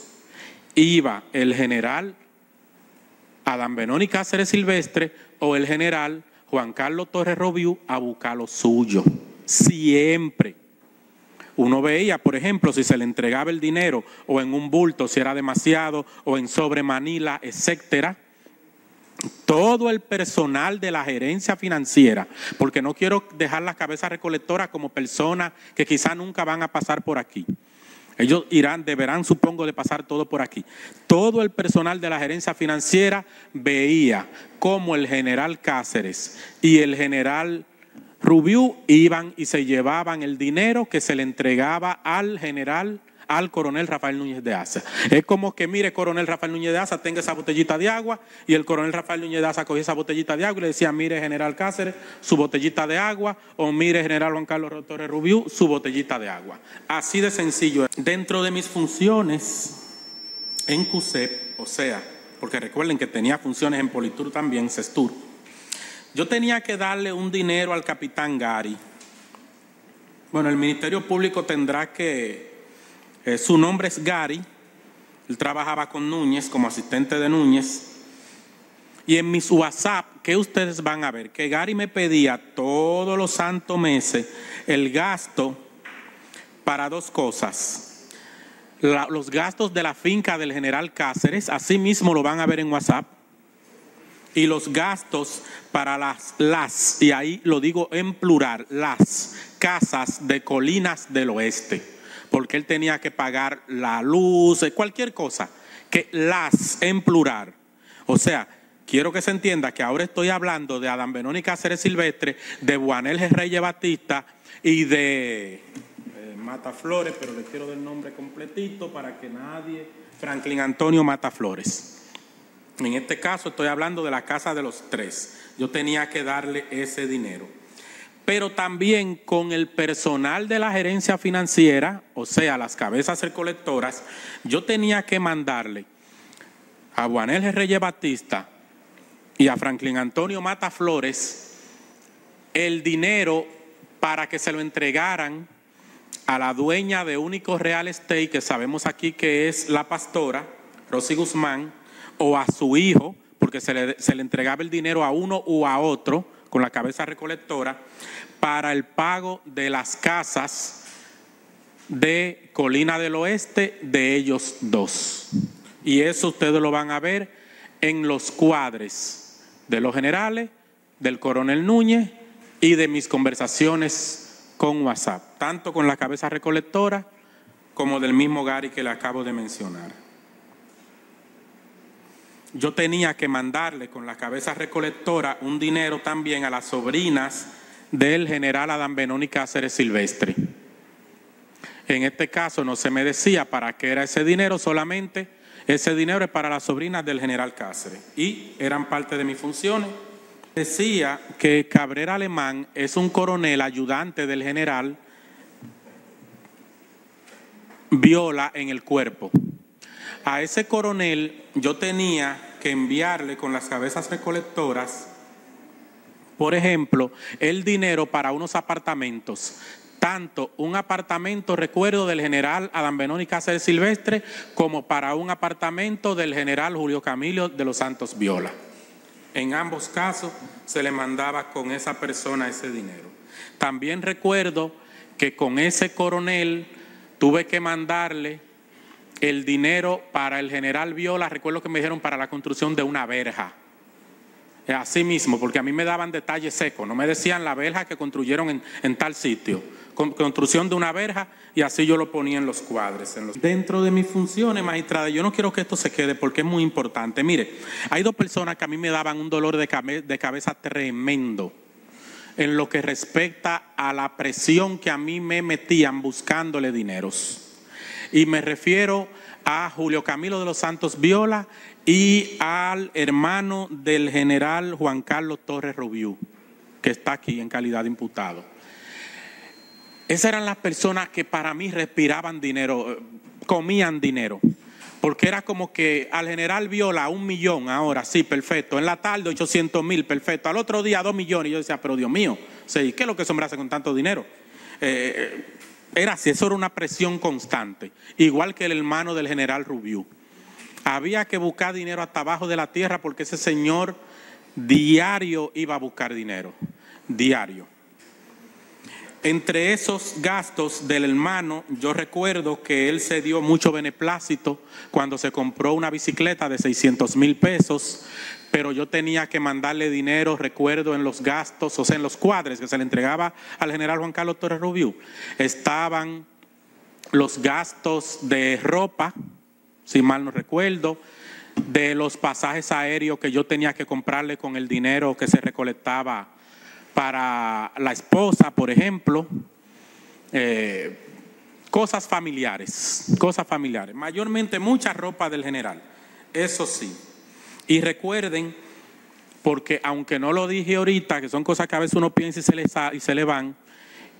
iba el general Adán Benoni Cáceres Silvestre o el general Juan Carlos Torres Robiú a buscar lo suyo. Siempre. Uno veía, por ejemplo, si se le entregaba el dinero o en un bulto, si era demasiado, o en sobre Manila, etcétera todo el personal de la gerencia financiera, porque no quiero dejar la cabeza recolectora como personas que quizá nunca van a pasar por aquí. Ellos irán, deberán, supongo, de pasar todo por aquí. Todo el personal de la gerencia financiera veía cómo el general Cáceres y el general Rubiú iban y se llevaban el dinero que se le entregaba al general al coronel Rafael Núñez de Asa. Es como que, mire, coronel Rafael Núñez de Asa, tenga esa botellita de agua, y el coronel Rafael Núñez de Asa cogía esa botellita de agua y le decía, mire, general Cáceres, su botellita de agua, o mire, general Juan Carlos Torres Rubiú, su botellita de agua. Así de sencillo. Dentro de mis funciones en CUSEP, o sea, porque recuerden que tenía funciones en Politur también, CESTUR, yo tenía que darle un dinero al capitán Gary. Bueno, el Ministerio Público tendrá que, eh, su nombre es Gary, él trabajaba con Núñez como asistente de Núñez. Y en mis WhatsApp, ¿qué ustedes van a ver? Que Gary me pedía todos los santos meses el gasto para dos cosas los gastos de la finca del general Cáceres, así mismo lo van a ver en WhatsApp, y los gastos para las, las, y ahí lo digo en plural, las casas de Colinas del Oeste, porque él tenía que pagar la luz, cualquier cosa, que las en plural. O sea, quiero que se entienda que ahora estoy hablando de Adán Benoni Cáceres Silvestre, de Juanel Reyes Batista y de Mataflores, pero le quiero del nombre completito para que nadie, Franklin Antonio Mataflores. En este caso estoy hablando de la casa de los tres. Yo tenía que darle ese dinero. Pero también con el personal de la gerencia financiera, o sea, las cabezas recolectoras, yo tenía que mandarle a Juanel Reyes Batista y a Franklin Antonio Mataflores el dinero para que se lo entregaran a la dueña de Único Real Estate, que sabemos aquí que es la pastora, Rosy Guzmán, o a su hijo, porque se le, se le entregaba el dinero a uno o a otro con la cabeza recolectora, para el pago de las casas de Colina del Oeste de ellos dos. Y eso ustedes lo van a ver en los cuadres de los generales, del coronel Núñez y de mis conversaciones con WhatsApp, tanto con la cabeza recolectora como del mismo Gary que le acabo de mencionar. Yo tenía que mandarle con la cabeza recolectora un dinero también a las sobrinas del general Adán Benoni Cáceres Silvestre. En este caso no se me decía para qué era ese dinero, solamente ese dinero es para las sobrinas del general Cáceres y eran parte de mis funciones Decía que Cabrera Alemán es un coronel ayudante del general Viola en el cuerpo. A ese coronel yo tenía que enviarle con las cabezas recolectoras, por ejemplo, el dinero para unos apartamentos. Tanto un apartamento, recuerdo, del general Adán Benoni Cáceres Silvestre, como para un apartamento del general Julio Camilo de los Santos Viola. En ambos casos se le mandaba con esa persona ese dinero. También recuerdo que con ese coronel tuve que mandarle el dinero para el general Viola, recuerdo que me dijeron para la construcción de una verja. Así mismo, porque a mí me daban detalles secos, no me decían la verja que construyeron en, tal sitio construcción de una verja y así yo lo ponía en los cuadres. Dentro de mis funciones, magistrada, yo no quiero que esto se quede porque es muy importante. Mire, hay dos personas que a mí me daban un dolor de cabeza tremendo en lo que respecta a la presión que a mí me metían buscándole dineros. Y me refiero a Julio Camilo de los Santos Viola y al hermano del general Juan Carlos Torres Rubiú, que está aquí en calidad de imputado. Esas eran las personas que para mí respiraban dinero, comían dinero. Porque era como que al general Viola un millón ahora, sí, perfecto. En la tarde 800 mil, perfecto. Al otro día dos millones. Y yo decía, pero Dios mío, ¿qué es lo que hace con tanto dinero? Eh, era así, eso era una presión constante. Igual que el hermano del general Rubiú. Había que buscar dinero hasta abajo de la tierra porque ese señor diario iba a buscar dinero. Diario. Entre esos gastos del hermano, yo recuerdo que él se dio mucho beneplácito cuando se compró una bicicleta de 600 mil pesos, pero yo tenía que mandarle dinero, recuerdo, en los gastos, o sea, en los cuadres que se le entregaba al general Juan Carlos Torres Rubio. Estaban los gastos de ropa, si mal no recuerdo, de los pasajes aéreos que yo tenía que comprarle con el dinero que se recolectaba para la esposa, por ejemplo, eh, cosas familiares, cosas familiares, mayormente mucha ropa del general, eso sí. Y recuerden, porque aunque no lo dije ahorita, que son cosas que a veces uno piensa y se le, y se le van,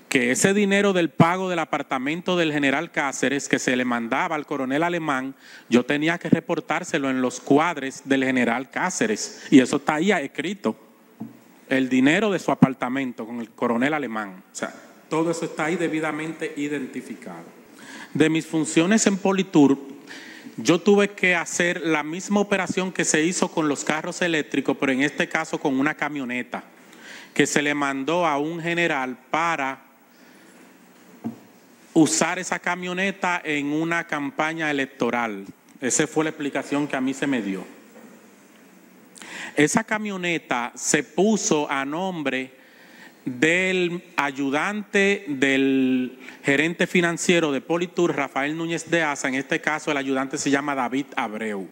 que ese dinero del pago del apartamento del general Cáceres que se le mandaba al coronel alemán, yo tenía que reportárselo en los cuadres del general Cáceres. Y eso está ahí escrito. El dinero de su apartamento con el coronel alemán. O sea, todo eso está ahí debidamente identificado. De mis funciones en Politur, yo tuve que hacer la misma operación que se hizo con los carros eléctricos, pero en este caso con una camioneta, que se le mandó a un general para usar esa camioneta en una campaña electoral. Esa fue la explicación que a mí se me dio. Esa camioneta se puso a nombre del ayudante del gerente financiero de Politur, Rafael Núñez de Asa, en este caso el ayudante se llama David Abreu.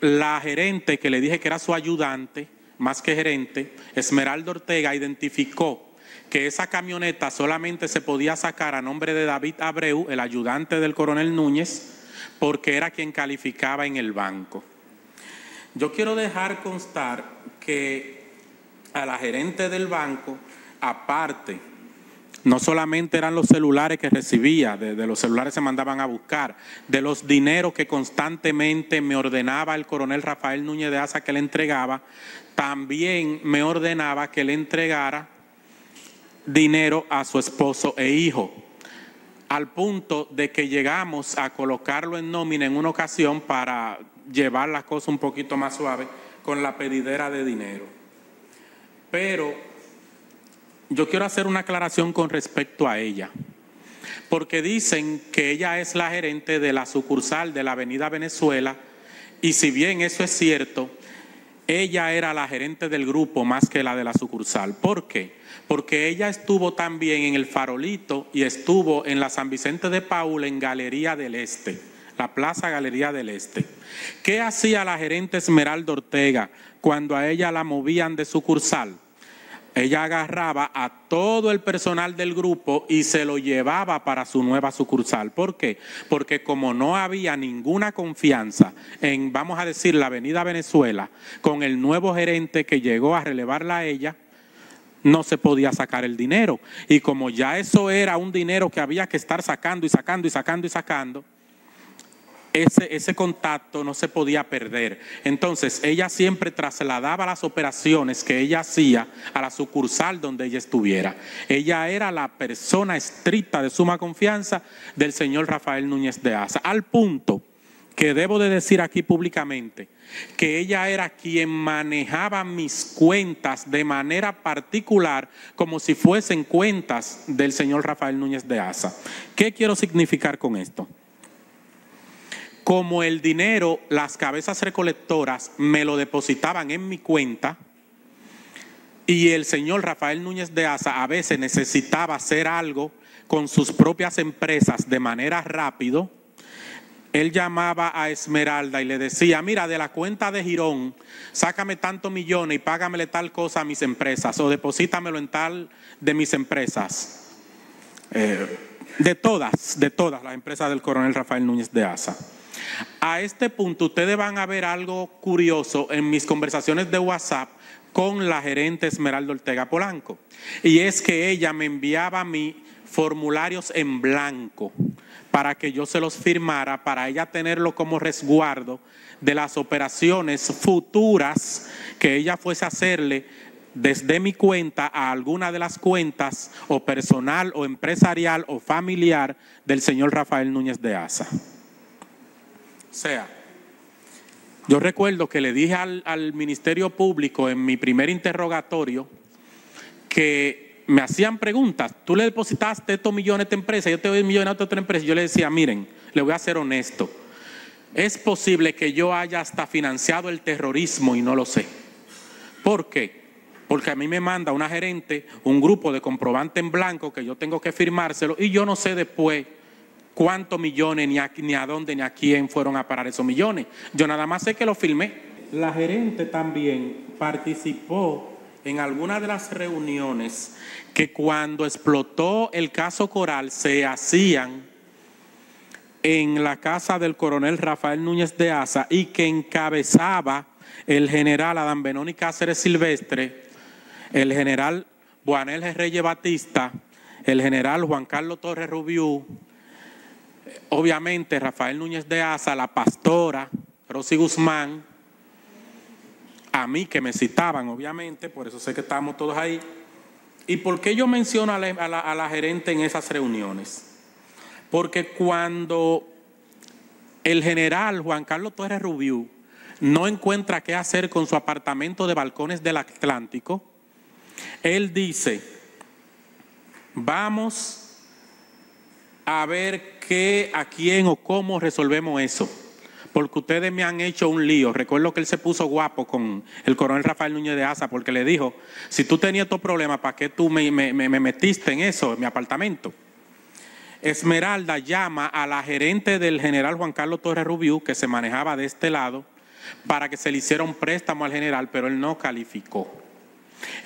La gerente que le dije que era su ayudante, más que gerente, Esmeralda Ortega, identificó que esa camioneta solamente se podía sacar a nombre de David Abreu, el ayudante del coronel Núñez, porque era quien calificaba en el banco. Yo quiero dejar constar que a la gerente del banco, aparte, no solamente eran los celulares que recibía, de, los celulares se mandaban a buscar, de los dineros que constantemente me ordenaba el coronel Rafael Núñez de Asa que le entregaba, también me ordenaba que le entregara dinero a su esposo e hijo, al punto de que llegamos a colocarlo en nómina en una ocasión para llevar las cosas un poquito más suaves con la pedidera de dinero. Pero yo quiero hacer una aclaración con respecto a ella, porque dicen que ella es la gerente de la sucursal de la Avenida Venezuela, y si bien eso es cierto, ella era la gerente del grupo más que la de la sucursal. ¿Por qué? Porque ella estuvo también en el Farolito y estuvo en la San Vicente de Paul en Galería del Este, la Plaza Galería del Este. ¿Qué hacía la gerente Esmeralda Ortega cuando a ella la movían de sucursal? Ella agarraba a todo el personal del grupo y se lo llevaba para su nueva sucursal. ¿Por qué? Porque como no había ninguna confianza en, vamos a decir, la Avenida Venezuela, con el nuevo gerente que llegó a relevarla a ella, no se podía sacar el dinero. Y como ya eso era un dinero que había que estar sacando y sacando y sacando y sacando, ese, ese contacto no se podía perder. Entonces, ella siempre trasladaba las operaciones que ella hacía a la sucursal donde ella estuviera. Ella era la persona estricta de suma confianza del señor Rafael Núñez de Asa, al punto que debo de decir aquí públicamente que ella era quien manejaba mis cuentas de manera particular como si fuesen cuentas del señor Rafael Núñez de Asa. ¿Qué quiero significar con esto? Como el dinero, las cabezas recolectoras me lo depositaban en mi cuenta y el señor Rafael Núñez de Asa a veces necesitaba hacer algo con sus propias empresas de manera rápido, él llamaba a Esmeralda y le decía, mira, de la cuenta de Girón, sácame tantos millones y págamele tal cosa a mis empresas o deposítamelo en tal de mis empresas. Eh, de todas, de todas las empresas del coronel Rafael Núñez de Asa. A este punto ustedes van a ver algo curioso en mis conversaciones de WhatsApp con la gerente Esmeralda Ortega Polanco. Y es que ella me enviaba a mí formularios en blanco para que yo se los firmara, para ella tenerlo como resguardo de las operaciones futuras que ella fuese a hacerle desde mi cuenta a alguna de las cuentas o personal o empresarial o familiar del señor Rafael Núñez de Asa sea. Yo recuerdo que le dije al, Ministerio Público en mi primer interrogatorio que me hacían preguntas. Tú le depositaste estos millones a esta empresa, yo te doy millones a otra empresa. Yo le decía, miren, le voy a ser honesto. Es posible que yo haya hasta financiado el terrorismo y no lo sé. ¿Por qué? Porque a mí me manda una gerente un grupo de comprobante en blanco que yo tengo que firmárselo y yo no sé después cuántos millones, ni a, ni a dónde, ni a quién fueron a parar esos millones. Yo nada más sé que lo filmé. La gerente también participó en alguna de las reuniones que cuando explotó el caso Coral se hacían en la casa del coronel Rafael Núñez de Asa y que encabezaba el general Adán Benoni Cáceres Silvestre, el general Juanel Reyes Batista, el general Juan Carlos Torres Rubiú, obviamente Rafael Núñez de Asa, la pastora Rosy Guzmán, a mí que me citaban, obviamente, por eso sé que estamos todos ahí. ¿Y por qué yo menciono a la, gerente en esas reuniones? Porque cuando el general Juan Carlos Torres Rubiú no encuentra qué hacer con su apartamento de balcones del Atlántico, él dice, vamos a ver qué, a quién o cómo resolvemos eso. Porque ustedes me han hecho un lío. Recuerdo que él se puso guapo con el coronel Rafael Núñez de Asa porque le dijo, si tú tenías estos problemas, ¿para qué tú me, me, me metiste en eso, en mi apartamento? Esmeralda llama a la gerente del general Juan Carlos Torres Rubiú, que se manejaba de este lado, para que se le hiciera un préstamo al general, pero él no calificó.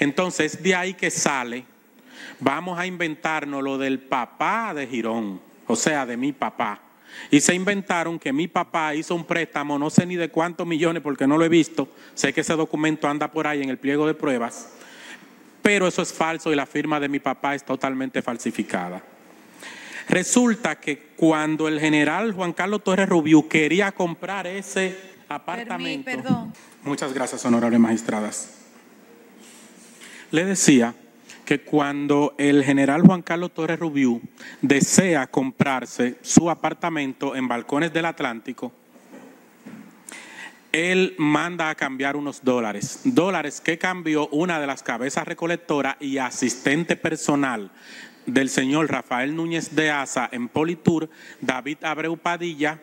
Entonces, de ahí que sale, vamos a inventarnos lo del papá de Girón, o sea, de mi papá. Y se inventaron que mi papá hizo un préstamo, no sé ni de cuántos millones porque no lo he visto, sé que ese documento anda por ahí en el pliego de pruebas, pero eso es falso y la firma de mi papá es totalmente falsificada. Resulta que cuando el general Juan Carlos Torres Rubiú quería comprar ese apartamento. perdón. Muchas gracias, honorables magistradas. Le decía que cuando el general Juan Carlos Torres Rubiú desea comprarse su apartamento en Balcones del Atlántico, él manda a cambiar unos dólares, dólares que cambió una de las cabezas recolectoras y asistente personal del señor Rafael Núñez de Asa en Politur, David Abreu Padilla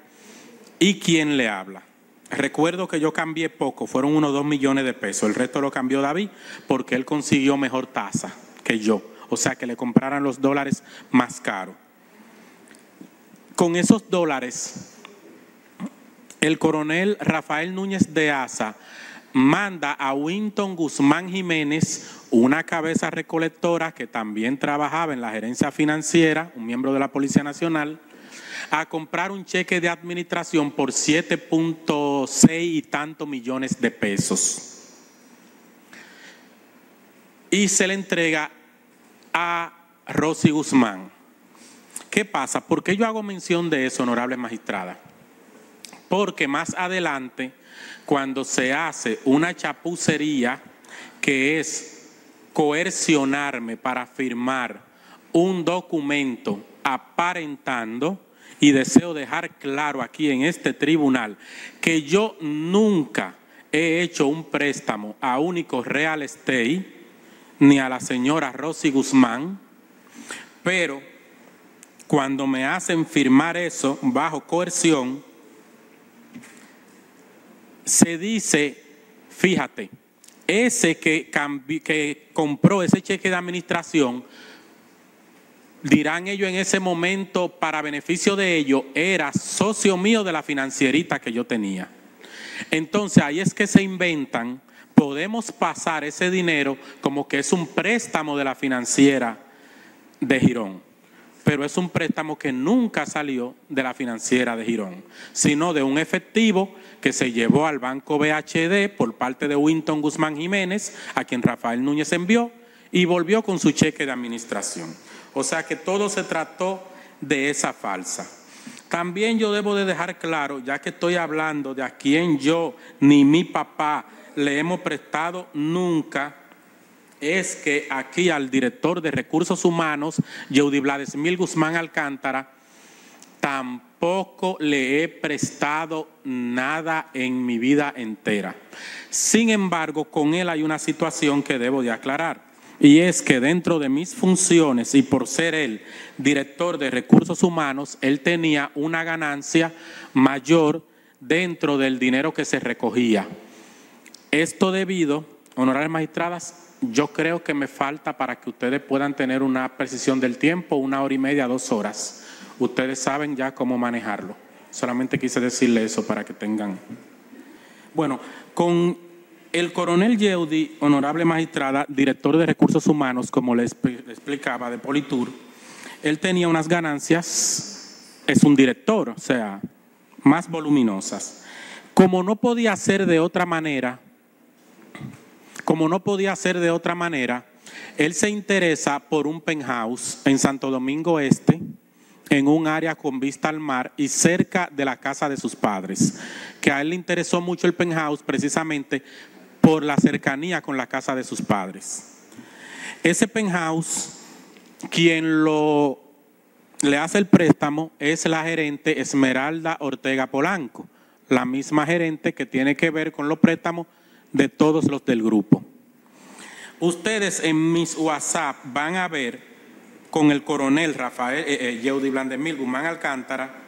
y quien le habla. Recuerdo que yo cambié poco, fueron unos dos millones de pesos. El resto lo cambió David porque él consiguió mejor tasa que yo. O sea, que le compraran los dólares más caros. Con esos dólares, el coronel Rafael Núñez de Asa manda a Winton Guzmán Jiménez, una cabeza recolectora que también trabajaba en la gerencia financiera, un miembro de la Policía Nacional, a comprar un cheque de administración por 7.6 y tantos millones de pesos. Y se le entrega a Rosy Guzmán. ¿Qué pasa? ¿Por qué yo hago mención de eso, honorable magistrada? Porque más adelante, cuando se hace una chapucería que es coercionarme para firmar un documento aparentando, y deseo dejar claro aquí en este tribunal que yo nunca he hecho un préstamo a Único Real Estate ni a la señora Rosy Guzmán, pero cuando me hacen firmar eso bajo coerción, se dice, fíjate, ese que, que compró ese cheque de administración dirán ellos en ese momento, para beneficio de ellos, era socio mío de la financierita que yo tenía. Entonces ahí es que se inventan, podemos pasar ese dinero como que es un préstamo de la financiera de Girón, pero es un préstamo que nunca salió de la financiera de Girón, sino de un efectivo que se llevó al banco BHD por parte de Winton Guzmán Jiménez, a quien Rafael Núñez envió, y volvió con su cheque de administración. O sea que todo se trató de esa falsa. También yo debo de dejar claro, ya que estoy hablando de a quien yo ni mi papá le hemos prestado nunca, es que aquí al director de recursos humanos, Yeudi Vladimir Guzmán Alcántara, tampoco le he prestado nada en mi vida entera. Sin embargo, con él hay una situación que debo de aclarar. Y es que dentro de mis funciones y por ser él director de recursos humanos, él tenía una ganancia mayor dentro del dinero que se recogía. Esto debido, honorables magistradas, yo creo que me falta para que ustedes puedan tener una precisión del tiempo, una hora y media, dos horas. Ustedes saben ya cómo manejarlo. Solamente quise decirle eso para que tengan. Bueno, con el coronel Yeudi, honorable magistrada, director de recursos humanos, como le explicaba, de Politur, él tenía unas ganancias es un director, o sea, más voluminosas. Como no podía ser de otra manera, como no podía ser de otra manera, él se interesa por un penthouse en Santo Domingo Este, en un área con vista al mar y cerca de la casa de sus padres. Que a él le interesó mucho el penthouse precisamente por la cercanía con la casa de sus padres. Ese penthouse, quien lo le hace el préstamo es la gerente Esmeralda Ortega Polanco, la misma gerente que tiene que ver con los préstamos de todos los del grupo. Ustedes en mis WhatsApp van a ver con el coronel Rafael eh, eh Blandemil Guzmán Alcántara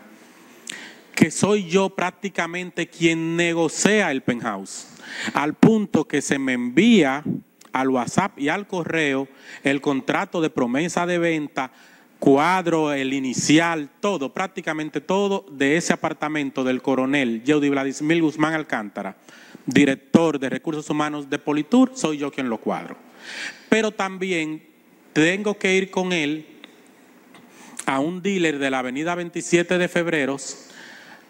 que soy yo prácticamente quien negocia el penthouse, al punto que se me envía al WhatsApp y al correo el contrato de promesa de venta cuadro, el inicial, todo, prácticamente todo de ese apartamento del coronel Yeudi Vladimir Guzmán Alcántara, director de recursos humanos de Politur, soy yo quien lo cuadro. Pero también tengo que ir con él a un dealer de la avenida 27 de febrero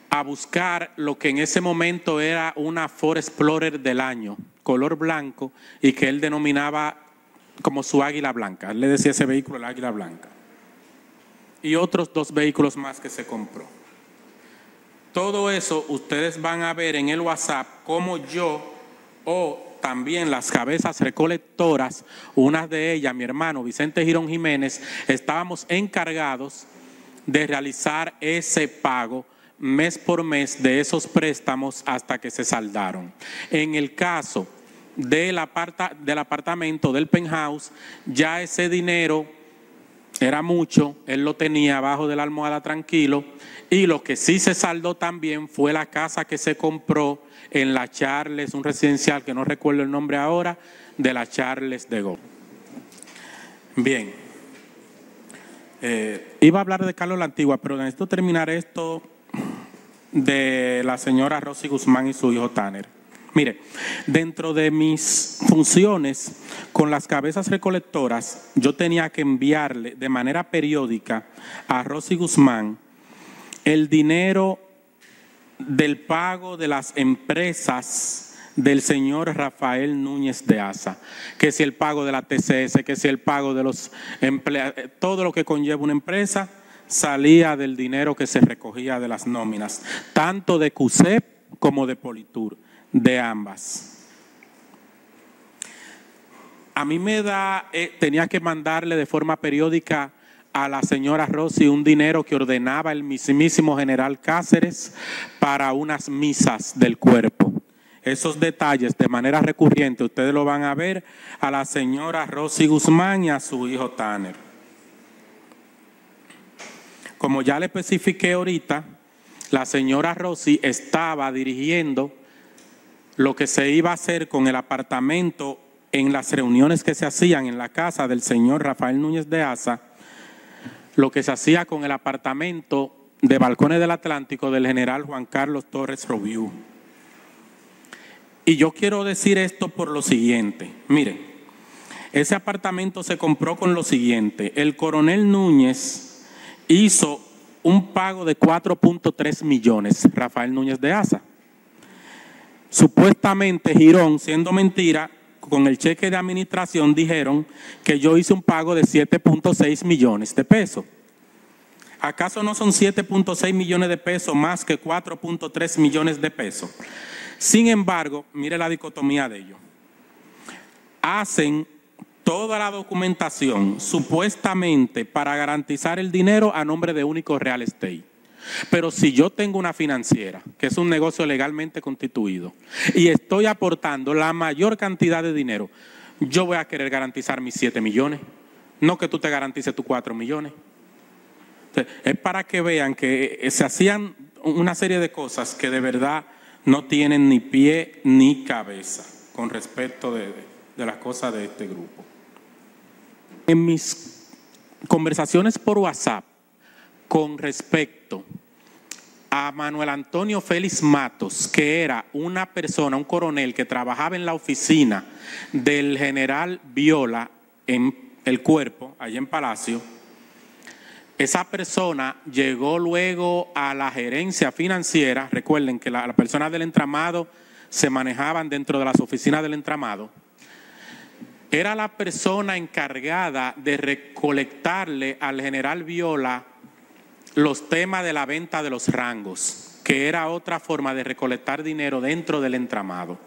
a buscar lo que en ese momento era una Ford Explorer del año, color blanco, y que él denominaba como su águila blanca. Él le decía ese vehículo el águila blanca y otros dos vehículos más que se compró. Todo eso ustedes van a ver en el WhatsApp como yo o también las cabezas recolectoras, una de ellas, mi hermano Vicente Girón Jiménez, estábamos encargados de realizar ese pago mes por mes de esos préstamos hasta que se saldaron. En el caso del, del apartamento, del penthouse, ya ese dinero era mucho, él lo tenía abajo de la almohada tranquilo y lo que sí se saldó también fue la casa que se compró en la Charles, un residencial que no recuerdo el nombre ahora, de la Charles de Go. Bien, eh, iba a hablar de Carlos la Antigua, pero necesito terminar esto de la señora Rosy Guzmán y su hijo Tanner. Mire, dentro de mis funciones con las cabezas recolectoras, yo tenía que enviarle de manera periódica a Rosy Guzmán el dinero del pago de las empresas del señor Rafael Núñez de Asa, que si el pago de la TCS, que si el pago de los empleados, todo lo que conlleva una empresa salía del dinero que se recogía de las nóminas, tanto de CUSEP como de Politur de ambas. A mí me da, eh, tenía que mandarle de forma periódica a la señora Rossi un dinero que ordenaba el mismísimo general Cáceres para unas misas del cuerpo. Esos detalles de manera recurrente ustedes lo van a ver a la señora Rosy Guzmán y a su hijo Tanner. Como ya le especifiqué ahorita, la señora Rosy estaba dirigiendo lo que se iba a hacer con el apartamento en las reuniones que se hacían en la casa del señor Rafael Núñez de Asa, lo que se hacía con el apartamento de Balcones del Atlántico del general Juan Carlos Torres Robiú. Y yo quiero decir esto por lo siguiente. Mire, ese apartamento se compró con lo siguiente. El coronel Núñez hizo un pago de 4.3 millones, Rafael Núñez de Asa. Supuestamente Girón, siendo mentira, con el cheque de administración dijeron que yo hice un pago de 7.6 millones de pesos. ¿Acaso no son 7.6 millones de pesos más que 4.3 millones de pesos? Sin embargo, mire la dicotomía de ellos. Hacen toda la documentación supuestamente para garantizar el dinero a nombre de Único Real Estate. Pero si yo tengo una financiera, que es un negocio legalmente constituido, y estoy aportando la mayor cantidad de dinero, yo voy a querer garantizar mis 7 millones, no que tú te garantices tus 4 millones. es para que vean que se hacían una serie de cosas que de verdad no tienen ni pie ni cabeza con respecto de, de las cosas de este grupo. En mis conversaciones por WhatsApp, con respecto a Manuel Antonio Félix Matos, que era una persona, un coronel que trabajaba en la oficina del general Viola en el cuerpo, allá en Palacio, esa persona llegó luego a la gerencia financiera. Recuerden que las personas del entramado se manejaban dentro de las oficinas del entramado. Era la persona encargada de recolectarle al general Viola los temas de la venta de los rangos, que era otra forma de recolectar dinero dentro del entramado.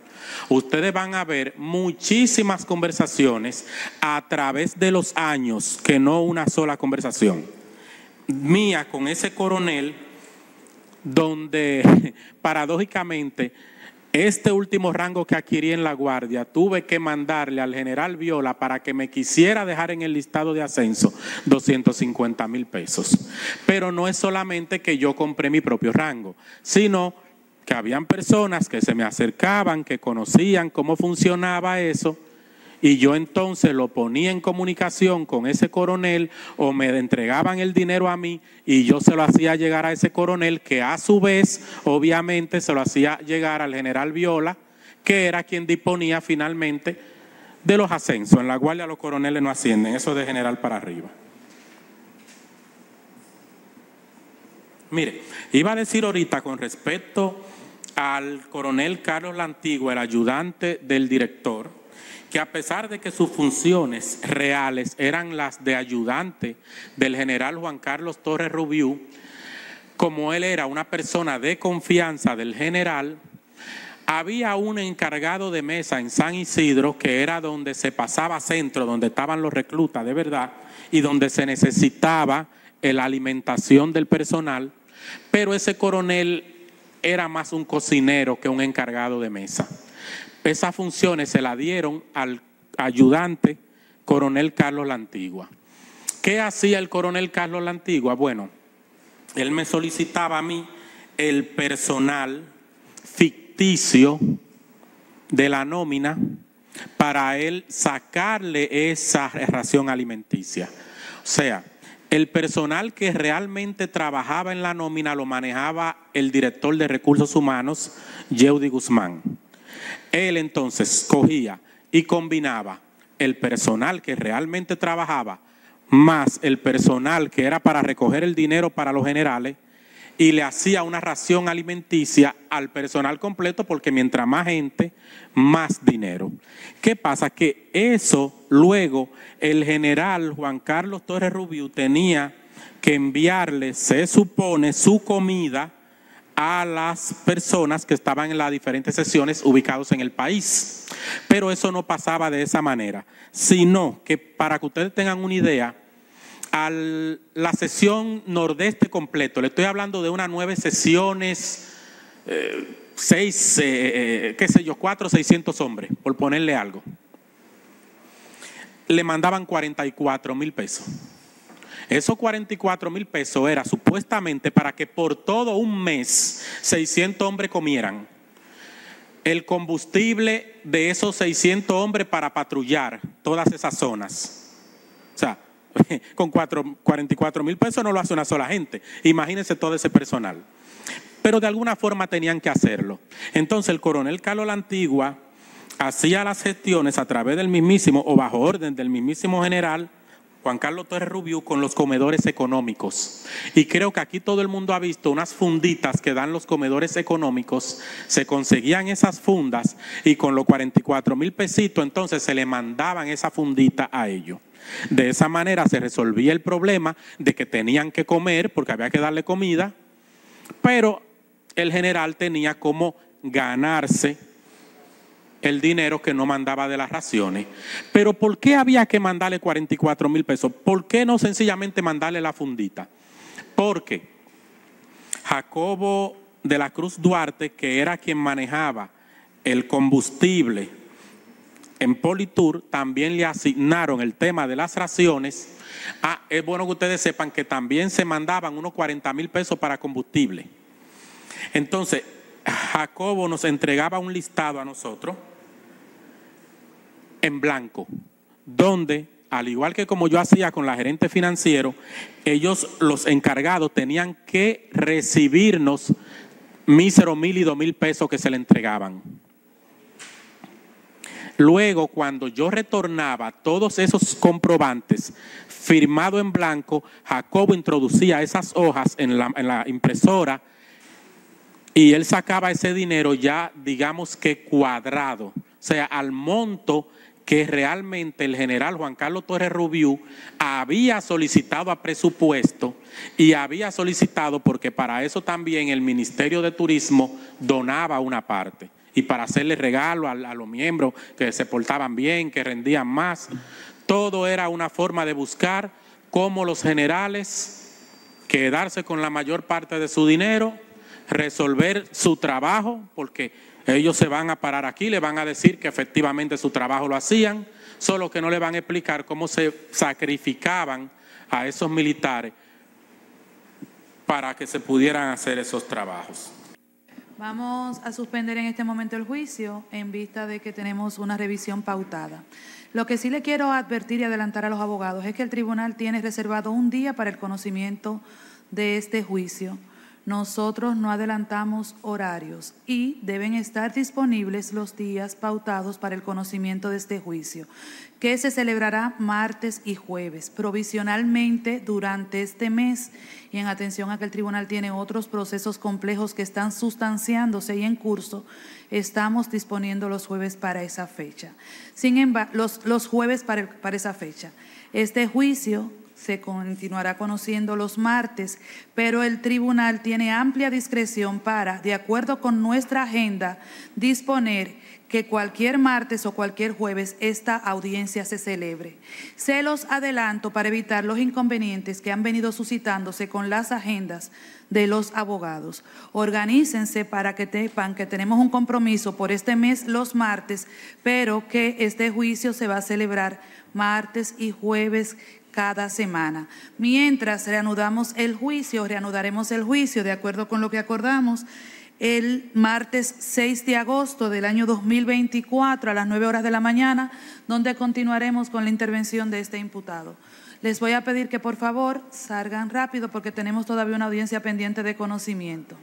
Ustedes van a ver muchísimas conversaciones a través de los años, que no una sola conversación mía con ese coronel, donde (laughs) paradójicamente este último rango que adquirí en la guardia, tuve que mandarle al general Viola para que me quisiera dejar en el listado de ascenso 250 mil pesos. Pero no es solamente que yo compré mi propio rango, sino que habían personas que se me acercaban, que conocían cómo funcionaba eso y yo entonces lo ponía en comunicación con ese coronel o me entregaban el dinero a mí y yo se lo hacía llegar a ese coronel que a su vez obviamente se lo hacía llegar al general Viola, que era quien disponía finalmente de los ascensos. En la guardia los coroneles no ascienden, eso de general para arriba. Mire, iba a decir ahorita con respecto al coronel Carlos Lantigua, el ayudante del director, que a pesar de que sus funciones reales eran las de ayudante del general Juan Carlos Torres Rubiú, como él era una persona de confianza del general, había un encargado de mesa en San Isidro, que era donde se pasaba centro, donde estaban los reclutas de verdad, y donde se necesitaba la alimentación del personal, pero ese coronel era más un cocinero que un encargado de mesa. Esas funciones se la dieron al ayudante coronel Carlos La Antigua. ¿Qué hacía el coronel Carlos La Antigua? Bueno, él me solicitaba a mí el personal ficticio de la nómina para él sacarle esa ración alimenticia. O sea, el personal que realmente trabajaba en la nómina lo manejaba el director de recursos humanos, Yeudi Guzmán. Él entonces cogía y combinaba el personal que realmente trabajaba más el personal que era para recoger el dinero para los generales y le hacía una ración alimenticia al personal completo porque mientras más gente, más dinero. ¿Qué pasa? Que eso luego el general Juan Carlos Torres Rubio tenía que enviarle, se supone, su comida a las personas que estaban en las diferentes sesiones ubicados en el país. Pero eso no pasaba de esa manera, sino que para que ustedes tengan una idea, a la sesión nordeste completo, le estoy hablando de unas nueve sesiones, eh, seis, eh, eh, qué sé yo, cuatro, seiscientos hombres, por ponerle algo. Le mandaban 44 mil pesos. Esos 44 mil pesos era supuestamente para que por todo un mes 600 hombres comieran. El combustible de esos 600 hombres para patrullar todas esas zonas. O sea, (laughs) con 44 mil pesos no lo hace una sola gente. Imagínense todo ese personal. Pero de alguna forma tenían que hacerlo. Entonces el coronel Carlos La Antigua hacía las gestiones a través del mismísimo o bajo orden del mismísimo general Juan Carlos Torres Rubio con los comedores económicos. Y creo que aquí todo el mundo ha visto unas funditas que dan los comedores económicos. Se conseguían esas fundas y con los 44 mil pesitos entonces se le mandaban esa fundita a ellos. De esa manera se resolvía el problema de que tenían que comer porque había que darle comida, pero el general tenía como ganarse el dinero que no mandaba de las raciones. Pero ¿por qué había que mandarle 44 mil pesos? ¿Por qué no sencillamente mandarle la fundita? Porque Jacobo de la Cruz Duarte, que era quien manejaba el combustible en Politur, también le asignaron el tema de las raciones. Ah, es bueno que ustedes sepan que también se mandaban unos 40 mil pesos para combustible. Entonces, Jacobo nos entregaba un listado a nosotros en blanco, donde, al igual que como yo hacía con la gerente financiero, ellos, los encargados, tenían que recibirnos mísero mil y dos mil pesos que se le entregaban. Luego, cuando yo retornaba todos esos comprobantes firmado en blanco, Jacobo introducía esas hojas en la, en la impresora y él sacaba ese dinero ya, digamos que cuadrado, o sea, al monto que realmente el general Juan Carlos Torres Rubiú había solicitado a presupuesto y había solicitado, porque para eso también el Ministerio de Turismo donaba una parte, y para hacerle regalo a, a los miembros que se portaban bien, que rendían más. Todo era una forma de buscar cómo los generales quedarse con la mayor parte de su dinero, resolver su trabajo, porque ellos se van a parar aquí, le van a decir que efectivamente su trabajo lo hacían, solo que no le van a explicar cómo se sacrificaban a esos militares para que se pudieran hacer esos trabajos. Vamos a suspender en este momento el juicio en vista de que tenemos una revisión pautada. Lo que sí le quiero advertir y adelantar a los abogados es que el tribunal tiene reservado un día para el conocimiento de este juicio. Nosotros no adelantamos horarios y deben estar disponibles los días pautados para el conocimiento de este juicio, que se celebrará martes y jueves, provisionalmente durante este mes y en atención a que el tribunal tiene otros procesos complejos que están sustanciándose y en curso, estamos disponiendo los jueves para esa fecha. Sin embargo, los, los jueves para, para esa fecha. Este juicio se continuará conociendo los martes, pero el tribunal tiene amplia discreción para, de acuerdo con nuestra agenda, disponer que cualquier martes o cualquier jueves esta audiencia se celebre. Se los adelanto para evitar los inconvenientes que han venido suscitándose con las agendas de los abogados. Organícense para que sepan que tenemos un compromiso por este mes los martes, pero que este juicio se va a celebrar martes y jueves cada semana. Mientras reanudamos el juicio, reanudaremos el juicio de acuerdo con lo que acordamos el martes 6 de agosto del año 2024 a las 9 horas de la mañana, donde continuaremos con la intervención de este imputado. Les voy a pedir que por favor salgan rápido porque tenemos todavía una audiencia pendiente de conocimiento.